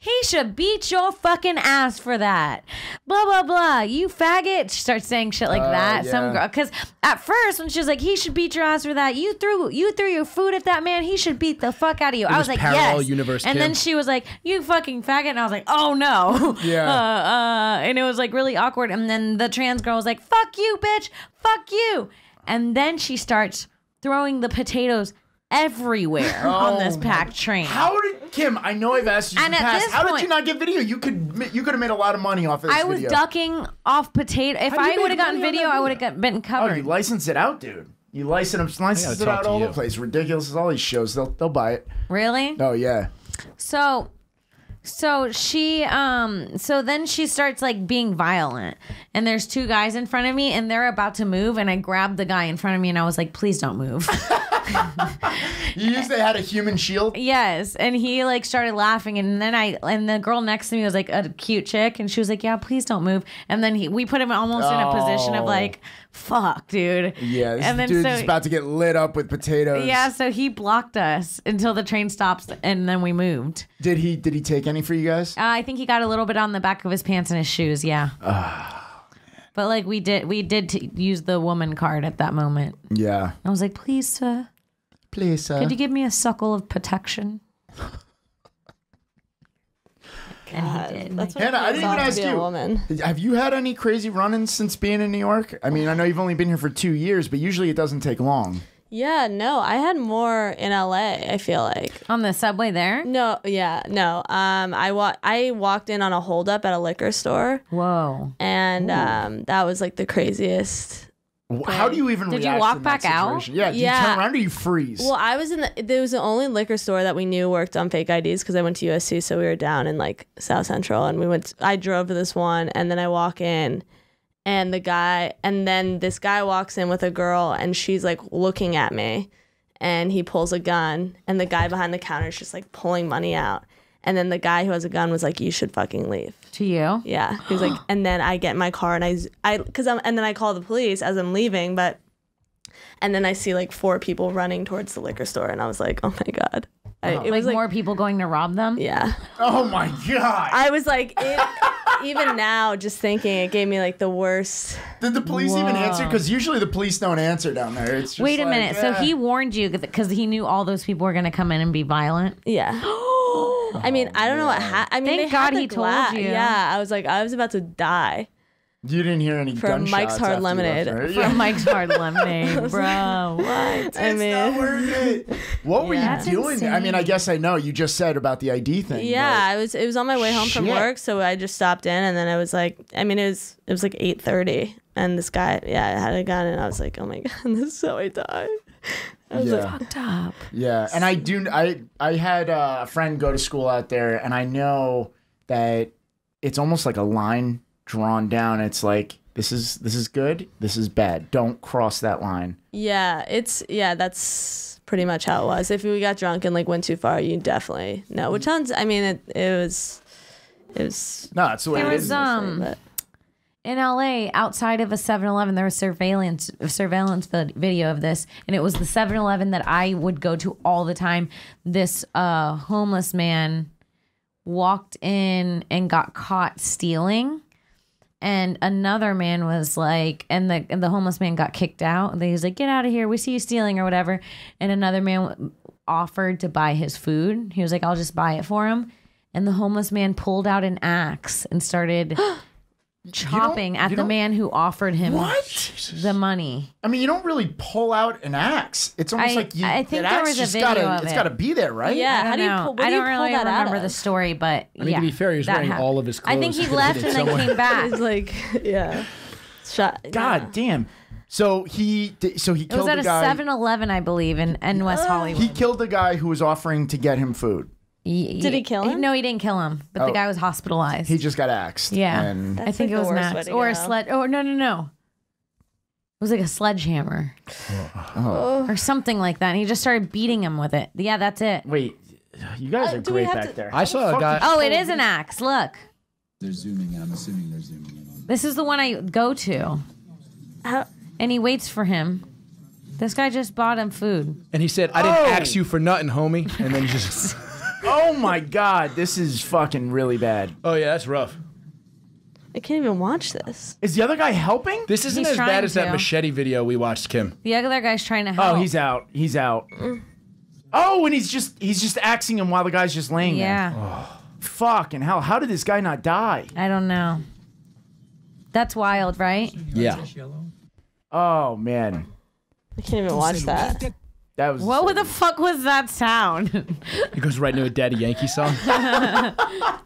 He should beat your fucking ass for that. Blah blah blah. You faggot. She starts saying shit like Oh, that. Some girl, because at first when she was like, "He should beat your ass for that," you threw you threw your food at that man. He should beat the fuck out of you. I was was like, parallel "Yes." universe and then she was like, "You fucking faggot," and I was like, "Oh no." *laughs* Yeah. Uh, uh, and it was like really awkward. And then the trans girl was like, "Fuck you, bitch! Fuck you!" And then she starts throwing the potatoes everywhere *laughs* on this Oh packed train. How did Kim? I know I've asked you in And the at past. this How did you not get video? You could you could have made a lot of money off of this I was video. ducking off potato. If How do you I would have gotten money on video, I would have video? got been Oh, you license it out, dude. You license license it out all you. the place. Ridiculous as all these shows. They'll they'll buy it. really? Oh yeah. So so she um so then she starts like being violent and there's two guys in front of me and they're about to move and I grabbed the guy in front of me and I was like please don't move. *laughs* You used they had a human shield. yes, and he like started laughing and then I and the girl next to me was like a cute chick and she was like yeah please don't move and then he we put him almost in a position of Oh. like fuck dude. Yeah, this and then dude's so about to get lit up with potatoes. yeah, so he blocked us until the train stops and then we moved. Did he did he take any for you guys? Uh, I think he got a little bit on the back of his pants and his shoes. Yeah. but like we did, we did t- use the woman card at that moment. Yeah. I was like, "Please, sir, Please, sir. could you give me a suckle of protection?" *laughs* and he did. That's what Hannah, I didn't even ask you. woman. Have you had any crazy run-ins since being in New York? I mean, I know you've only been here for two years, but usually it doesn't take long. Yeah, no, I had more in LA. I feel like on the subway there. No, yeah, no. Um, I wa- I walked in on a holdup at a liquor store. Whoa. And um, that was like the craziest. How do you even Did you react walk back out? Yeah, do Yeah. you turn around or you freeze? Well, I was in the. There was the only liquor store that we knew worked on fake IDs because I went to USC, so we were down in like South Central, and we went. I drove to this one, and then I walk in, and the guy, and then this guy walks in with a girl, and she's like looking at me, and he pulls a gun, and the guy behind the counter is just like pulling money out, and then the guy who has a gun was like, "You should fucking leave." To you? Yeah, he was like, *gasps* and then I get in my car and I, I, cause I'm, and then I call the police as I'm leaving, but, and then I see like four people running towards the liquor store, and I was like, oh my god, I, it like, was like, more people going to rob them. yeah. oh my god! I was like, it, even now, just thinking, it gave me like the worst. Did the police even answer? Because usually the police don't answer down there. It's just Wait a like, minute. So eh. he warned you because he knew all those people were going to come in and be violent. Yeah. *gasps* *gasps* I mean, I don't know what. happened. I mean, Thank they had God the he told you. Yeah, I was like, I was about to die. You didn't hear any From gunshots Mike's Hard after you left, Lemonade. right? From Mike's Hard *laughs* Lemonade, bro. What? I mean, What were Yeah. you doing? I mean, I guess I know. You just said about the ID thing. Yeah, I was. It was on my way home from work, so I just stopped in, and then I was like, I mean, it was it was like eight thirty, and this guy, yeah, had a gun, and I was like, oh my *laughs* god, this is how I die. I was Yeah. like, fucked up. Yeah, and I do. I I had uh, a friend go to school out there, and I know that it's almost like a line drawn down. It's like this is this is good, this is bad. Don't cross that line. Yeah, it's yeah, that's pretty much how it was. If we got drunk and like went too far, you definitely know. Which sounds, I mean, it it was, it was. No, it's the way There it was is. um in LA outside of a 7-Eleven there was surveillance surveillance video of this and it was the 7-Eleven that I would go to all the time. This uh homeless man walked in and got caught stealing and another man was like and the and the homeless man got kicked out. And he was like get out of here. We see you stealing or whatever. And another man offered to buy his food. He was like i'll just buy it for him. And the homeless man pulled out an axe and started *gasps* chopping at the don't- man who offered him What? the money I mean, you don't really pull out an axe. It's almost I- like you. I think that there axe was a just video gotta, of It's it. got to be there, right? Yeah, I don't how do you know. pull? Where I do you don't pull really that out remember of? the story, but I mean, yeah, to be fair, he was that wearing happened. all of his I think he He left and then somewhere. came back. *laughs* It's like *laughs* yeah, shot. God damn. So he di- so he It was killed at the a guy. 7-Eleven, I believe, in, in West Hollywood. He killed the guy who was offering to get him food. Did he kill him? No, he didn't kill him, but Oh. the guy was hospitalized. He just got axed. yeah, And I That's think like it was the an worst way axe to or a go. sled. Oh no, no, no! It was like a sledgehammer Oh. or something like that. And he just started beating him with it. Yeah, that's it. wait, you guys Uh, are do we great have back to- there. I saw a guy. Oh, it is an axe. Look, They're zooming in. I'm assuming they're zooming in on. this is the one I go to, How, and he waits for him. This guy just bought him food. And he said, I didn't Oh. ask you for nothing, homie. And then he just, *laughs* Oh my god, this is fucking really bad. oh yeah, that's rough. I can't even watch this. Is the other guy helping? This isn't He's as bad trying as that to. machete video we watched, Kim. The other guy's trying to oh, help. Oh, he's out. He's out. Mm. Oh, and he's just he's just axing him while the guy's just laying yeah. there. Fucking hell! How did this guy not die? I don't know. That's wild, right? Yeah. Oh man, I can't even watch that. That was. What the fuck was that sound? *laughs* it goes right into a Daddy Yankee song. *laughs*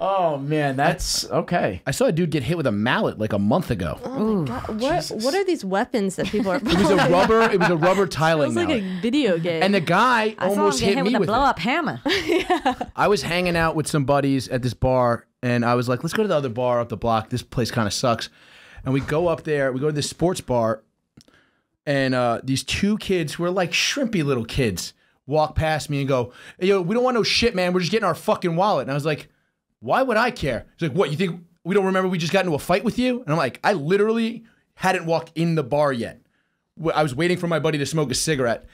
Oh man, that's okay. I saw a dude get hit with a mallet like a month ago. Oh my God. What what are these weapons that people are? It was a rubber. It was a rubber tiling. *laughs* It tiling was like mallet. a video game. and the guy I saw him almost get hit hit me with a blow it. up hammer. I was hanging out with some buddies at this bar, and I was like, "Let's go to the other bar up the block. This place kind of sucks." And we go up there. We go to this sports bar, and uh, these two kids who are like shrimpy little kids walk past me and go, hey, "Yo, we don't want no shit, man. We're just getting our fucking wallet." And I was like, "Why would I care?" He's like, "What? You think we don't remember we just got into a fight with you?" And I'm like, "I literally hadn't walked in the bar yet. I was waiting for my buddy to smoke a cigarette,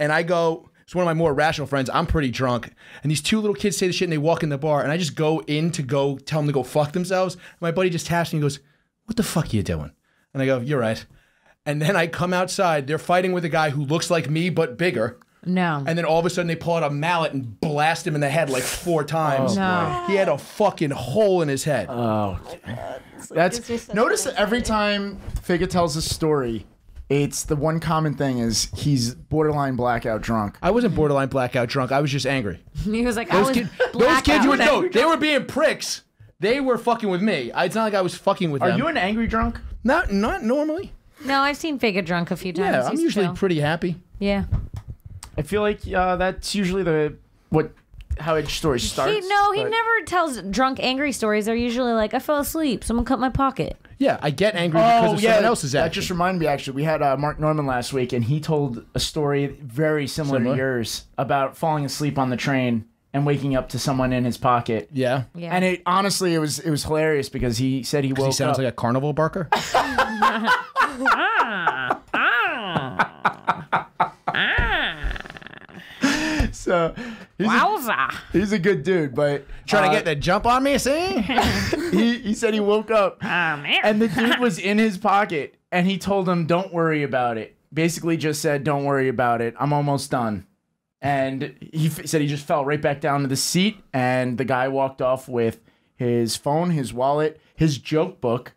and I go." It's one of my more rational friends. I'm pretty drunk, and these two little kids say the shit, and they walk in the bar, and I just go in to go tell them to go fuck themselves. My buddy just taps me and goes, "What the fuck are you doing?" And I go, "You're right." And then I come outside. They're fighting with a guy who looks like me but bigger. No. And then all of a sudden they pull out a mallet and blast him in the head like four times. Oh, No. He had a fucking hole in his head. Oh, oh that's notice that every time Faga tells a story, it's the one common thing is he's borderline blackout drunk. I wasn't borderline blackout drunk. I was just angry. *laughs* He was like, I Those, was kid, those kids were no, they were being pricks. They were fucking with me. It's not like I was fucking with Are them. you an angry drunk? Not not normally. No, I've seen Faga drunk a few times. Yeah, I'm He's usually chill. pretty happy. Yeah. I feel like uh, that's usually the what how each story starts. He, no, he but- never tells drunk angry stories. They're usually like, I fell asleep. Someone cut my pocket. Yeah, I get angry because Oh of yeah, someone else's that just reminded me. Actually, we had uh, Mark Norman last week, and he told a story very similar, Similar? to yours about falling asleep on the train and waking up to someone in his pocket. yeah. Yeah. And it honestly, it was it was hilarious because he said he woke up. He sounds up. like a carnival barker. *laughs* so he's a, he's a good dude, but Trying uh, to get the jump on me, see? *laughs* he, he said he woke up oh, and the dude was *laughs* in his pocket and he told him don't worry about it basically just said don't worry about it i'm almost done and he f- said he just fell right back down to the seat and the guy walked off with his phone his wallet his joke book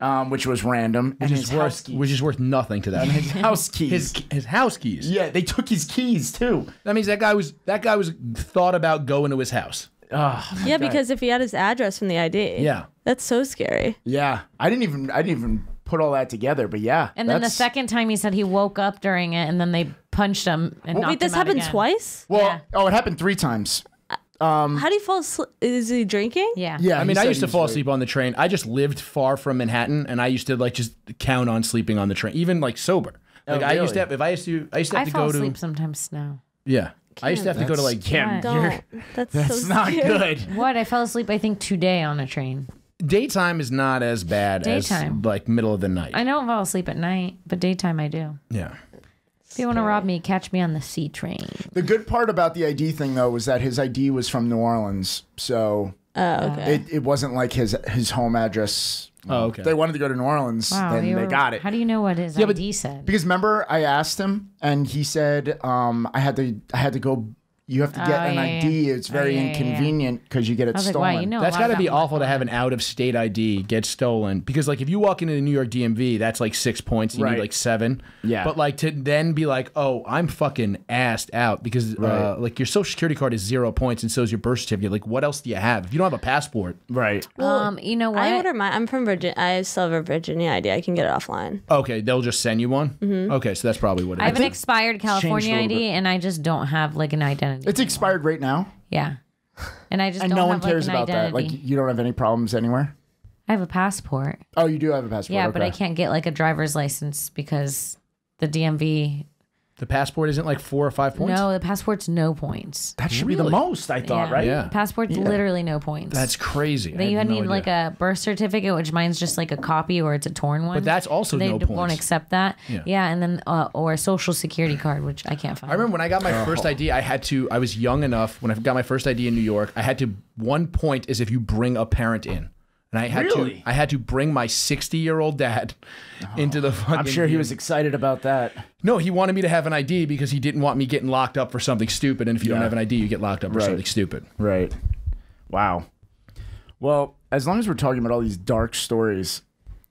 um, which was random and which his is house worth keys. which is worth nothing to that. and his house *laughs* keys his his house keys. yeah they took his keys too That means that guy was that guy was thought about going to his house. Oh, Yeah, because if he had his address from the ID. Yeah. That's so scary. yeah, I didn't even I didn't even put all that together, but yeah. And then the that's- second time he said he woke up during it, and then they punched him. And Wait, knocked this him out happened again. twice? Well, oh, it happened three times. Um, How do you fall asleep? Is he drinking? Yeah. Yeah, I mean, I used to fall asleep on the train. I just lived far from Manhattan, and I used to like just count on sleeping on the train, even like sober. Oh, Like I used really? to have, if I used to, I used to have I to fall go asleep to, sometimes now. yeah, I used to have to go to like Kim, Don't. you're- *laughs* That's, that's so not scary. good. What? I fell asleep. I think today on a train. daytime is not as bad Daytime. as like middle of the night. I don't fall asleep at night, but daytime I do. Yeah. If you want to rob me, catch me on the C train. The good part about the ID thing though was that his ID was from New Orleans, so Oh, okay. it, it wasn't like his his home address. Oh, okay. If they wanted to go to New Orleans, Wow, then you they were- got it. How do you know what his Yeah, but- ID said? Because remember, I asked him, and he said um, I had to I had to go. You have to get Oh, an yeah, yeah, ID. yeah. It's Oh, very yeah, yeah, yeah. inconvenient because you get it I was like, stolen. wow, you know a That's lot got to be my awful to have an out of state ID get stolen because like if you walk into the New York DMV, that's like six points. You Right. need like seven. Yeah. But like to then be like, oh, I'm fucking assed out because uh, like your social security card is zero points and so is your birth certificate. Like what else do you have? If you don't have a passport, right? um, you know what? I order my. I'm from Virginia. I still have a Virginia ID. I can get it offline. okay, they'll just send you one. Mhm. Okay, so that's probably what it I have an expired California ID, bit. and I just don't have like an identity. It's expired right now, yeah, and I just and don't no one like, cares an about that. Like you don't have any problems anywhere. I have a passport. Oh, you do have a passport. Yeah, but I can't get like a driver's license because the DMV. The passport isn't like four or five points. No, the passport's no points. That should be the Really? most. I thought, yeah. right? Yeah. Passport's Yeah. literally no points. That's crazy. I Then you had had no need like a birth certificate, which mine's just like a copy or it's a torn one. But that's also they no d- won't points. accept that. Yeah. and then uh, or a social security card, which I can't find. I remember when I got my Oh. first ID, I had to. I was young enough when I got my first ID in New York. I had to. One point is if you bring a parent in, and I had Really? to. I had to bring my sixty-year-old dad into the. Fucking I'm sure he was excited about that. No, he wanted me to have an ID because he didn't want me getting locked up for something stupid. And if you don't have an ID, you get locked up for Right. something stupid. Right. Wow. Well, as long as we're talking about all these dark stories,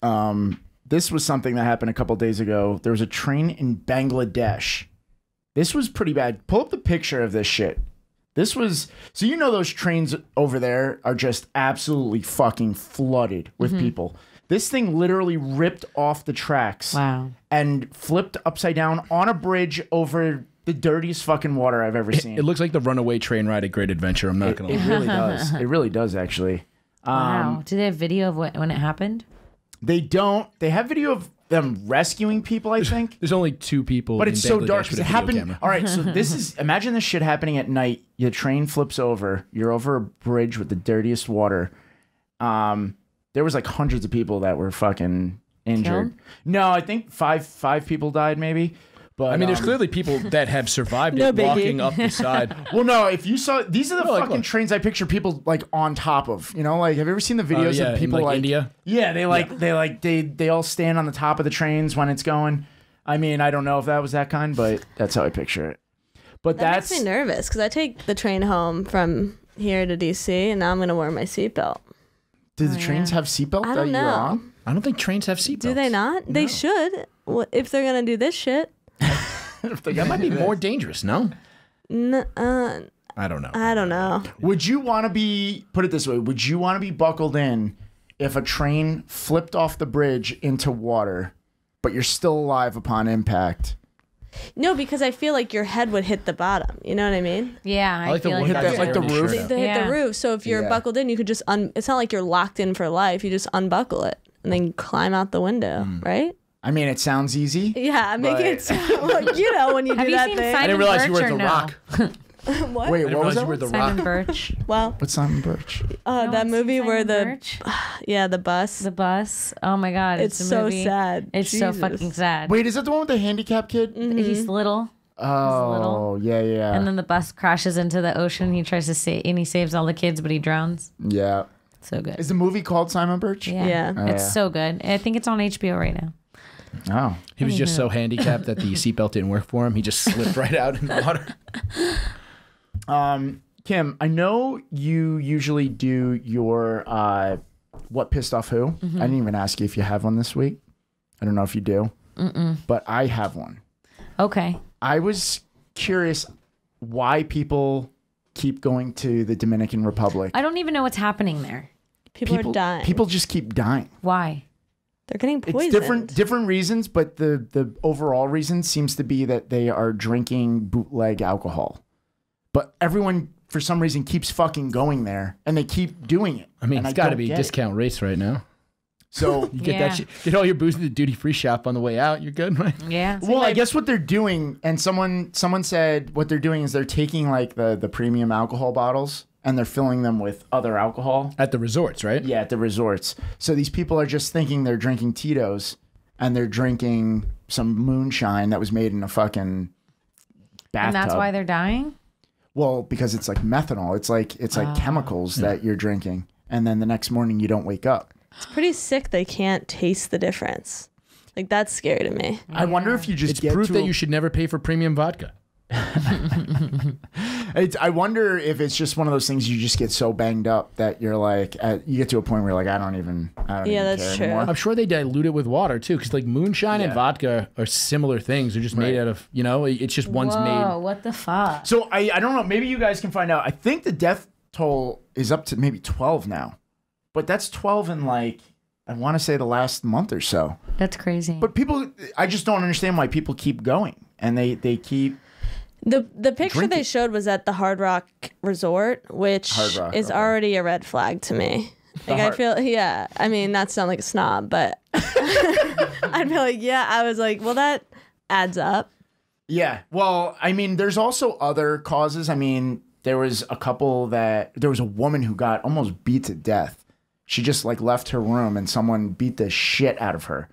um, this was something that happened a couple days ago. There was a train in Bangladesh. This was pretty bad. Pull up the picture of this shit. This was so you know those trains over there are just absolutely fucking flooded with Mm-hmm. people. This thing literally ripped off the tracks Wow. and flipped upside down on a bridge over the dirtiest fucking water I've ever seen. It looks like the runaway train ride at Great Adventure. I'm not gonna. It lie. really *laughs* does. It really does, actually. Um, Wow. Do they have video of what when it happened? They don't. They have video of them rescuing people, I think. *laughs* There's only two people, But in it's so Bangladesh dark because it video happened. camera. All right, so this is *laughs* imagine this shit happening at night. Your train flips over. You're over a bridge with the dirtiest water. Um, there was like hundreds of people that were fucking injured. Killed? No, I think five five people died maybe. But I mean, there's um, clearly people *laughs* that have survived No it biggie. walking up the side. *laughs* Well, no. If you saw, these are the No, fucking look. trains I picture people like on top of. You know, like have you ever seen the videos yeah, of in, people like, India? Yeah, they like they like they they all stand on the top of the trains when it's going. I mean, I don't know if that was that kind, but that's how I picture it. But That that's makes me nervous because I take the train home from here to DC, and now I'm gonna wear my seatbelt. do the Oh, trains yeah. have seatbelts I don't you're know. on? I don't think trains have seatbelts. Do they not? They should. If they're gonna do this shit. *laughs* That might be more dangerous. No, N- uh, I don't know. I don't know. Would you want to be put it this way? Would you want to be buckled in if a train flipped off the bridge into water, but you're still alive upon impact? No, because I feel like your head would hit the bottom. You know what I mean? Yeah, I, I like the feel one like guy that, like the roof? shirt out. They hit the roof. So if you're Yeah. buckled in, you could just un. It's not like you're locked in for life. You just unbuckle it and then climb out the window, Hmm. right? I mean, it sounds easy. Yeah, I make But- it sound *laughs* like you know when you Have do you that seen thing. I didn't realize you were the no? Rock. *laughs* *laughs* what? Wait, I didn't what was realize you were the Simon Rock. Birch. well, What's Simon Birch? uh, No that movie seen where the Birch? *sighs* yeah the bus. the bus. Oh my god, it's, It's so movie. sad. It's so fucking sad. Wait, is that the one with the handicapped kid? He's little. Oh, yeah, yeah, And then the bus crashes into the ocean. He tries to save, and he saves all the kids, but he drowns. yeah. So good. Is the movie called Simon Birch? Yeah, Yeah. Oh, it's yeah. so good. I think it's on HBO right now. Oh, He was just so handicapped that the *laughs* seatbelt didn't work for him. He just slipped right out in the water. *laughs* Um, Kim, I know you usually do your uh, what pissed off who. Mm-hmm. I didn't even ask you if you have one this week. I don't know if you do, Mm-mm. but I have one. Okay. I was curious why people keep going to the Dominican Republic. I don't even know what's happening there. People, people are dying. People just keep dying. Why? They're getting poisoned. It's different different reasons, but the the overall reason seems to be that they are drinking bootleg alcohol. But everyone for some reason keeps fucking going there and they keep doing it. I mean, And it's got to don't be get it. discount rates right now. So *laughs* You get Yeah. that shit. Get all your booze at the duty free shop on the way out. You're good, right? Yeah. Well, I guess what they're doing, and someone someone said what they're doing is they're taking like the the premium alcohol bottles and they're filling them with other alcohol At the resorts, right? Yeah, at the resorts. So these people are just thinking they're drinking Tito's and they're drinking some moonshine that was made in a fucking bathtub. And that's why they're dying? well, because it's like methanol. It's like it's like Ah. chemicals that you're drinking, and then the next morning you don't wake up. It's pretty sick. They can't taste the difference. Like that's scary to me. I wonder if you just It's get proof to that a- you should never pay for premium vodka. *laughs* *laughs* It's, I wonder if it's just one of those things you just get so banged up that you're like, at, you get to a point where you're like, I don't even, I don't Yeah, even that's care true. anymore. I'm sure they dilute it with water too, because like moonshine and vodka are similar things. They're just made Right. out of, you know, it's just one's Whoa, made. what the fuck? So I, I don't know. Maybe you guys can find out. I think the death toll is up to maybe 12 now, but that's 12 in like, I want to say the last month or so. That's crazy. But people, I just don't understand why people keep going and they, they keep, The the picture Drink they it. showed was at the Hard Rock Resort, which Rock, is okay. already a red flag to me. The Like I feel, yeah. I mean, not sound like a snob, but *laughs* I'd be like, yeah. I was like, well, that adds up. Yeah. Well, I mean, there's also other causes. I mean, there was a couple that there was a woman who got almost beat to death. She just like left her room and someone beat the shit out of her.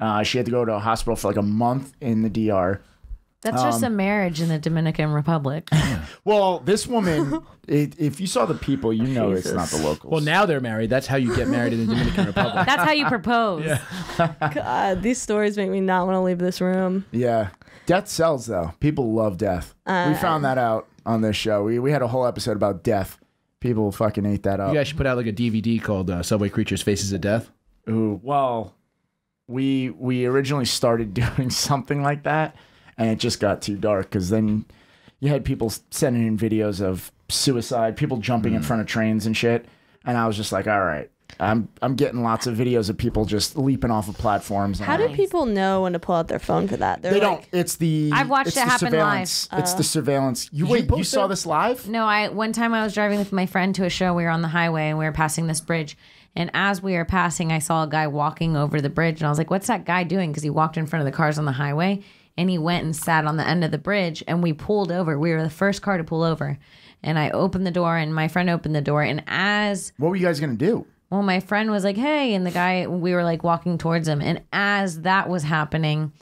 Uh, she had to go to a hospital for like a month in the DR. That's just Um, a marriage in the Dominican Republic. *laughs* Well, this woman, it, if you saw the people, you know it's not the locals. Well, now they're married. That's how you get married in the Dominican Republic. That's how you propose. *laughs* God, these stories make me not want to leave this room. Yeah. Death sells though. People love death. we Uh, found that out on this show. We we had a whole episode about death. People fucking ate that up. You guys should put out like a DVD called uh, Subway Creatures Faces of Death. Ooh, well, we we originally started *laughs* doing something like that, and it just got too dark because then you had people sending in videos of suicide, people jumping in front of trains and shit, and I was just like, all right, I'm I'm getting lots of videos of people just leaping off of platforms. How do people know when to pull out their phone for that? They're They like, don't. It's the. I've watched it happen surveillance. live. It's Uh. the surveillance. You Did you wait. You, saw this live? No, I one time I was driving with my friend to a show. We were on the highway and we were passing this bridge. And as we were passing, I saw a guy walking over the bridge, and I was like, "What's that guy doing?" Because he walked in front of the cars on the highway, and he went and sat on the end of the bridge. And we pulled over. We were the first car to pull over. And I opened the door, and my friend opened the door. And as What were you guys gonna do? well, my friend was like, "Hey," and the guy we were like walking towards him, and as that was happening,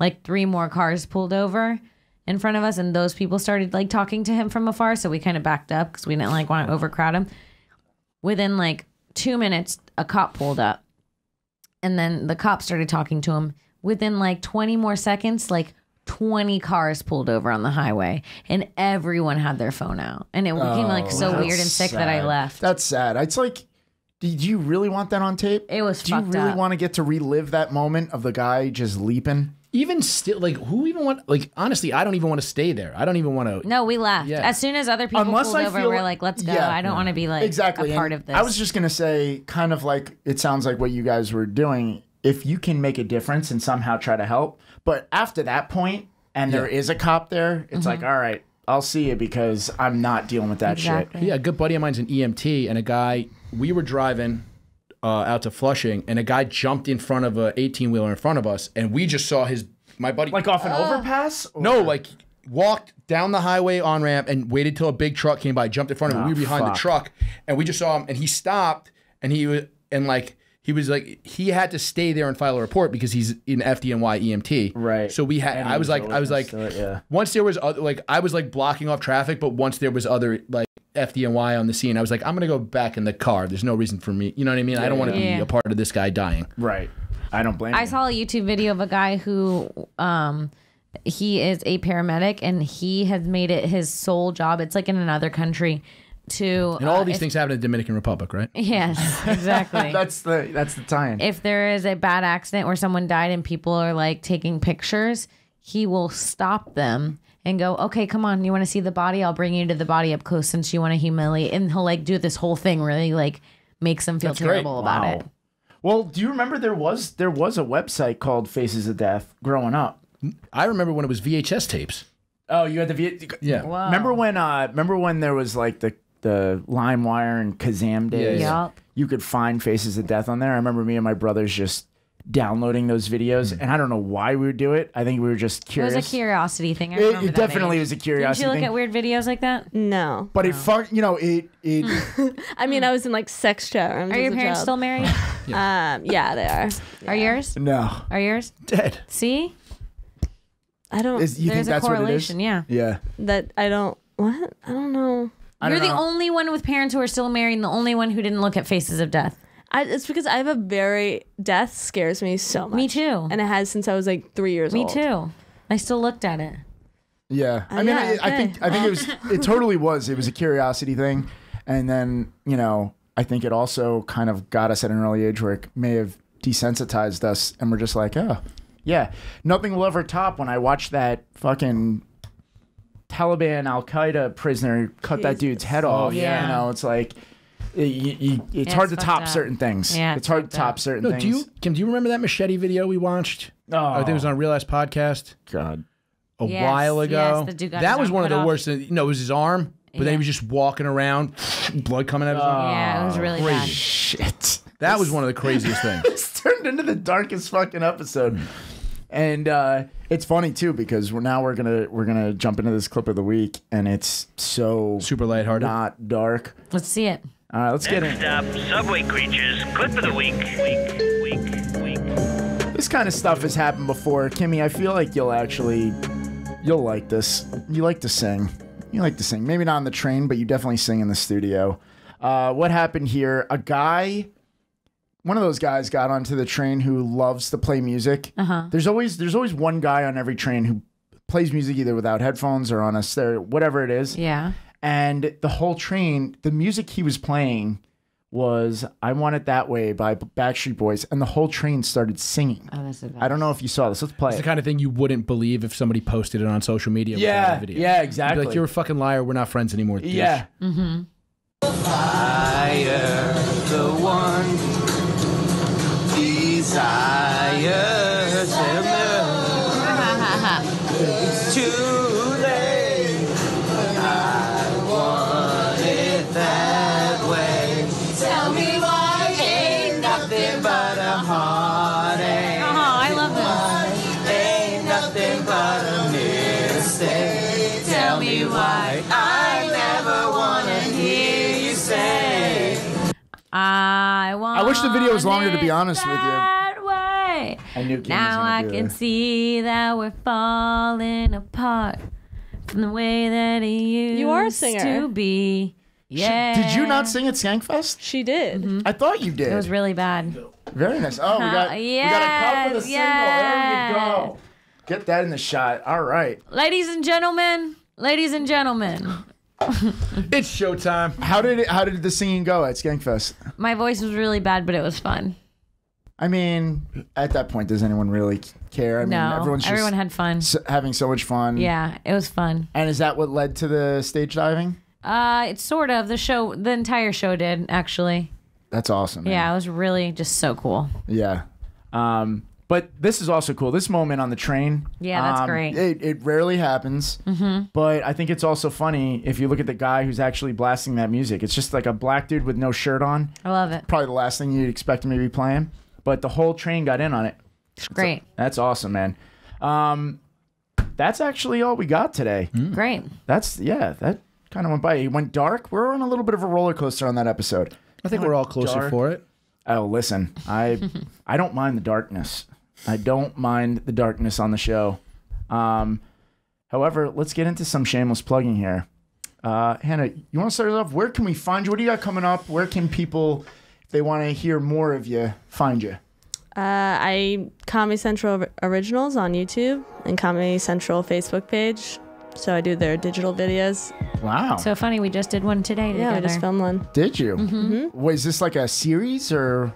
like three more cars pulled over in front of us, and those people started like talking to him from afar. So we kind of backed up because we didn't like want to overcrowd him. Within like two minutes, a cop pulled up, and then the cop started talking to him. Within like twenty more seconds, like. 20 cars pulled over on the highway and everyone had their phone out and it became like so Oh, weird and sick that I left. That's sad. It's like, did you really want that on tape? It was Do you really up. want to get to relive that moment of the guy just leaping? Even still, like, who even want? Like, honestly, I don't even want to stay there. I don't even want to. No, we left. Yeah. As soon as other people Unless pulled I over, we are like, let's go. Yeah. I don't want to be like exactly a part and of this. I was just gonna say, kind of like it sounds like what you guys were doing. If you can make a difference and somehow try to help, but after that point, and there Yeah. is a cop there, it's Mm-hmm. like, all right, I'll see you because I'm not dealing with that Exactly. shit. Yeah, a good buddy of mine's an EMT, and a guy. We were driving uh, out to Flushing, and a guy jumped in front of a 18 wheeler in front of us, and we just saw his my buddy Like off an *gasps* overpass? Or- No, like walked down the highway on ramp and waited till a big truck came by, jumped in front of him. Oh, we were behind fuck. the truck, and we just saw him, and he stopped, and he was and like he was like he had to stay there and file a report because he's in FDNY EMT. Right. So we had. And I was was like, I was like, witness it, yeah. once there was other, like I was like blocking off traffic, but once there was other like FDNY on the scene, I was like, I'm gonna go back in the car. There's no reason for me. You know what I mean? I don't want to Yeah. be a part of this guy dying. right. I don't blame I you. saw a YouTube video of a guy who um he is a paramedic and he has made it his sole job. It's like in another country to And all uh, these if- things happen in the Dominican Republic, right? Yes, exactly. *laughs* that's the that's the tie-in. if there is a bad accident where someone died and people are like taking pictures, he will stop them and go, okay, come on, you want to see the body? I'll bring you to the body up close since you want to humiliate. And he'll like do this whole thing, really like makes them feel That's great. terrible about Wow. it. Well, do you remember there was there was a website called Faces of Death growing up? I remember when it was VHS tapes. Oh, you had the V. Yeah. Wow. Remember when? Uh, remember when there was like the the LimeWire and Kazaa days? yeah. Yup. You could find Faces of Death on there. I remember me and my brothers just downloading those videos, and I don't know why we would do it. I think we were just curious. It was a curiosity thing. I It- it definitely age. was a curiosity. Didn't you look thing. at weird videos like that? No. but it fun, you know, it it. *laughs* I mean, I was in like sex chat rooms. Are your parents child. still married? *laughs* *laughs* Um, yeah, they are. Are yours? no, Are yours? Dead. See, I don't. Is, you There's think a that's what it is? correlation, yeah. Yeah. that I don't. What? I don't know. I You're the know. only one with parents who are still married, and the only one who didn't look at Faces of Death. I, it's because I have a very death scares me so much. Me too. and it has since I was like three years old. Me old. too. I still looked at it. Yeah, I Uh, mean, yeah, I, I okay. think I think it was it totally was. It was a curiosity thing, and then you know I think it also kind of got us at an early age where it may have desensitized us, and we're just like, oh, yeah, nothing will ever top when I watched that fucking Taliban Al Qaeda prisoner cut that dude's head off. yeah. you know, it's like. it- you- you- it's Yeah, hard it's to top up. certain things. Yeah, it's it's hard to top up. certain No, things. do you Kim? Do you remember that machete video we watched? Oh, I think it was on oh. Real Ass Podcast God. a Yes, while ago. yes, the dude got that was one of the off. worst. You know, it was his arm, but then he was just walking around, blood coming out of his arm. yeah, it was really crazy. bad. Shit. That was one of the craziest *laughs* things. it's turned into the darkest fucking episode. And uh, it's funny too because we're now we're gonna we're gonna jump into this clip of the week, and it's so Super lighthearted. not dark. Let's see it. All right, let's get Next in. up, Subway Creatures, clip of the week. Week, week, week. This kind of stuff has happened before, Kimmy. I feel like you'll actually you'll like this. You like to sing. You like to sing. Maybe not on the train, but you definitely sing in the studio. Uh, what happened here? A guy, one of those guys, got onto the train who loves to play music. Uh-huh. There's always there's always one guy on every train who plays music either without headphones or on a stereo, whatever it is. Yeah. And the whole train, the music he was playing was "I Want It That Way" by Backstreet Boys, and the whole train started singing. Oh, that's a I don't know if you saw this. Let's play It's it. the kind of thing you wouldn't believe if somebody posted it on social media. Yeah, a video. yeah, You'd be exactly. like you're a fucking liar. We're not friends anymore. Douche. Yeah. Mm-hmm. Fire, the one desire to It's too late. I want it that way. Tell me why ain't nothing but a heartache. I. Ain't nothing but a mistake. Tell me why I never wanna hear you say. I want. I wish the video was longer, to be honest with you. That. I knew Kim Now I can this. see that we're falling apart from the way that it used You are a singer. to be. Sh- Yeah. Did you not sing at Skankfest? She did. I thought you did. It was really bad. Very nice. Oh, we got Uh, we got a cup with a yes, single. There you go. Get that in the shot. All right. Ladies and gentlemen, ladies and gentlemen, *laughs* It's showtime. How did it, how did the singing go at Skankfest? my voice was really bad, but it was fun. I mean, at that point, does anyone really care? I mean, no, everyone's just everyone had fun. s- having so much fun. Yeah, it was fun. And is that what led to the stage diving? Uh, it's sort of the show. The entire show did actually. That's awesome. man. Yeah, it was really just so cool. Yeah. Um, but this is also cool. This moment on the train. Yeah, that's um, great. It, it rarely happens. Mhm. But I think it's also funny if you look at the guy who's actually blasting that music. It's just like a black dude with no shirt on. I love it. Probably the last thing you'd expect him to be playing. But the whole train got in on it. It's great. That's awesome, man. Um, that's actually all we got today. Great. That's yeah. That kind of went by. It went dark. We're on a little bit of a roller coaster on that episode. I think we're all closer Dark. for it. Oh, listen, I *laughs* I don't mind the darkness. I don't mind the darkness on the show. Um, however, let's get into some shameless plugging here. Uh, Hannah, you want to start us off? Where can we find you? What do you got coming up? Where can people, if they want to hear more of you, find you? Uh, I Comedy Central Originals on YouTube and Comedy Central Facebook page. So I do their digital videos. Wow. So funny. We just did one today Yeah, together. I just filmed one. Did you? Mhm. Was this like a series or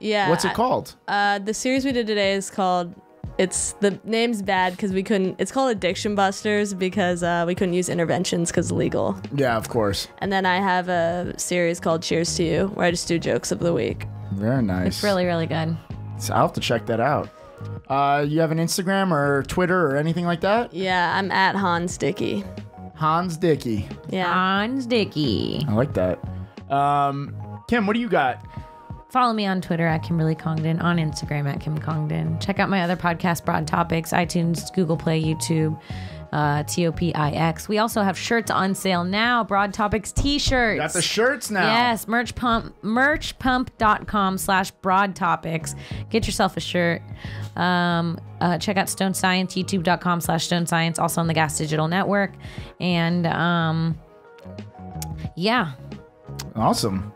Yeah. what's it I- called? Uh, the series we did today is called it's the name's bad because we couldn't. It's called Addiction Busters because uh, we couldn't use interventions because legal. Yeah, of course. And then I have a series called Cheers to You where I just do jokes of the week. Very nice. It's really, really good. So I'll have to check that out. Uh, you have an Instagram or Twitter or anything like that? Yeah, I'm at Hans Dickey. Hans Dickey. Yeah. Hans Dickey. I like that. Um, Kim, what do you got? Follow me on Twitter at Kimberly Congdon, on Instagram at Kim Congdon. Check out my other podcast, Broad Topics, iTunes, Google Play, YouTube, uh, T-O-P-I-X. We also have shirts on sale now, Broad Topics t-shirts. Got the shirts now. Yes, merch pump, merchpump.com slash broad topics. Get yourself a shirt. Um, uh, check out Stone Science, youtube.com slash Stone Science, also on the Gas Digital Network. And um, yeah, Awesome.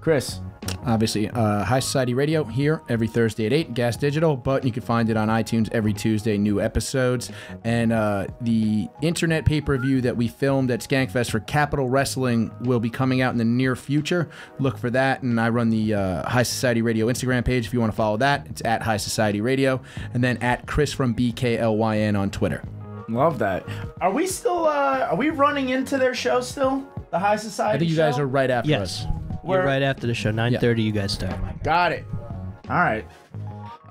Chris. Obviously, uh, High Society Radio here every Thursday at 8, Gas Digital, but you can find it on iTunes every Tuesday, new episodes. And uh, the internet pay per view that we filmed at Skankfest for Capital Wrestling will be coming out in the near future. Look for that. And I run the uh, High Society Radio Instagram page if you want to follow that. It's at High Society Radio. And then at Chris from BKLYN on Twitter. Love that. Are we still, uh, are we running into their show still? The High Society I think you guys are right after Yes. us. You're right after the show. 9.30 you guys start. Got it. All right.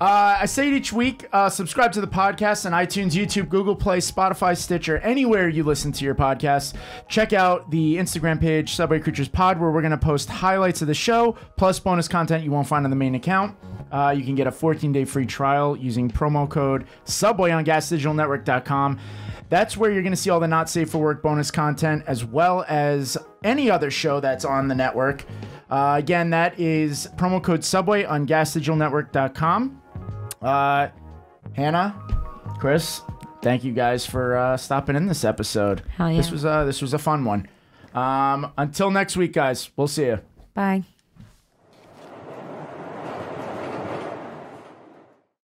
Uh, I say it each week. Uh, subscribe to the podcast on iTunes, YouTube, Google Play, Spotify, Stitcher, anywhere you listen to your podcasts. Check out the Instagram page, Subway Creatures Pod, where we're going to post highlights of the show, plus bonus content you won't find on the main account. Uh, you can get a 14 day free trial using promo code Subway on GasDigitalNetwork.com. That's where you're going to see all the not safe for work bonus content, as well as any other show that's on the network. Uh, again, that is promo code Subway on GasDigitalNetwork.com. Uh, Hannah, Chris, thank you guys for uh, stopping in this episode. Hell yeah. This was uh, this was a fun one. Um, until next week, guys. We'll see you. bye.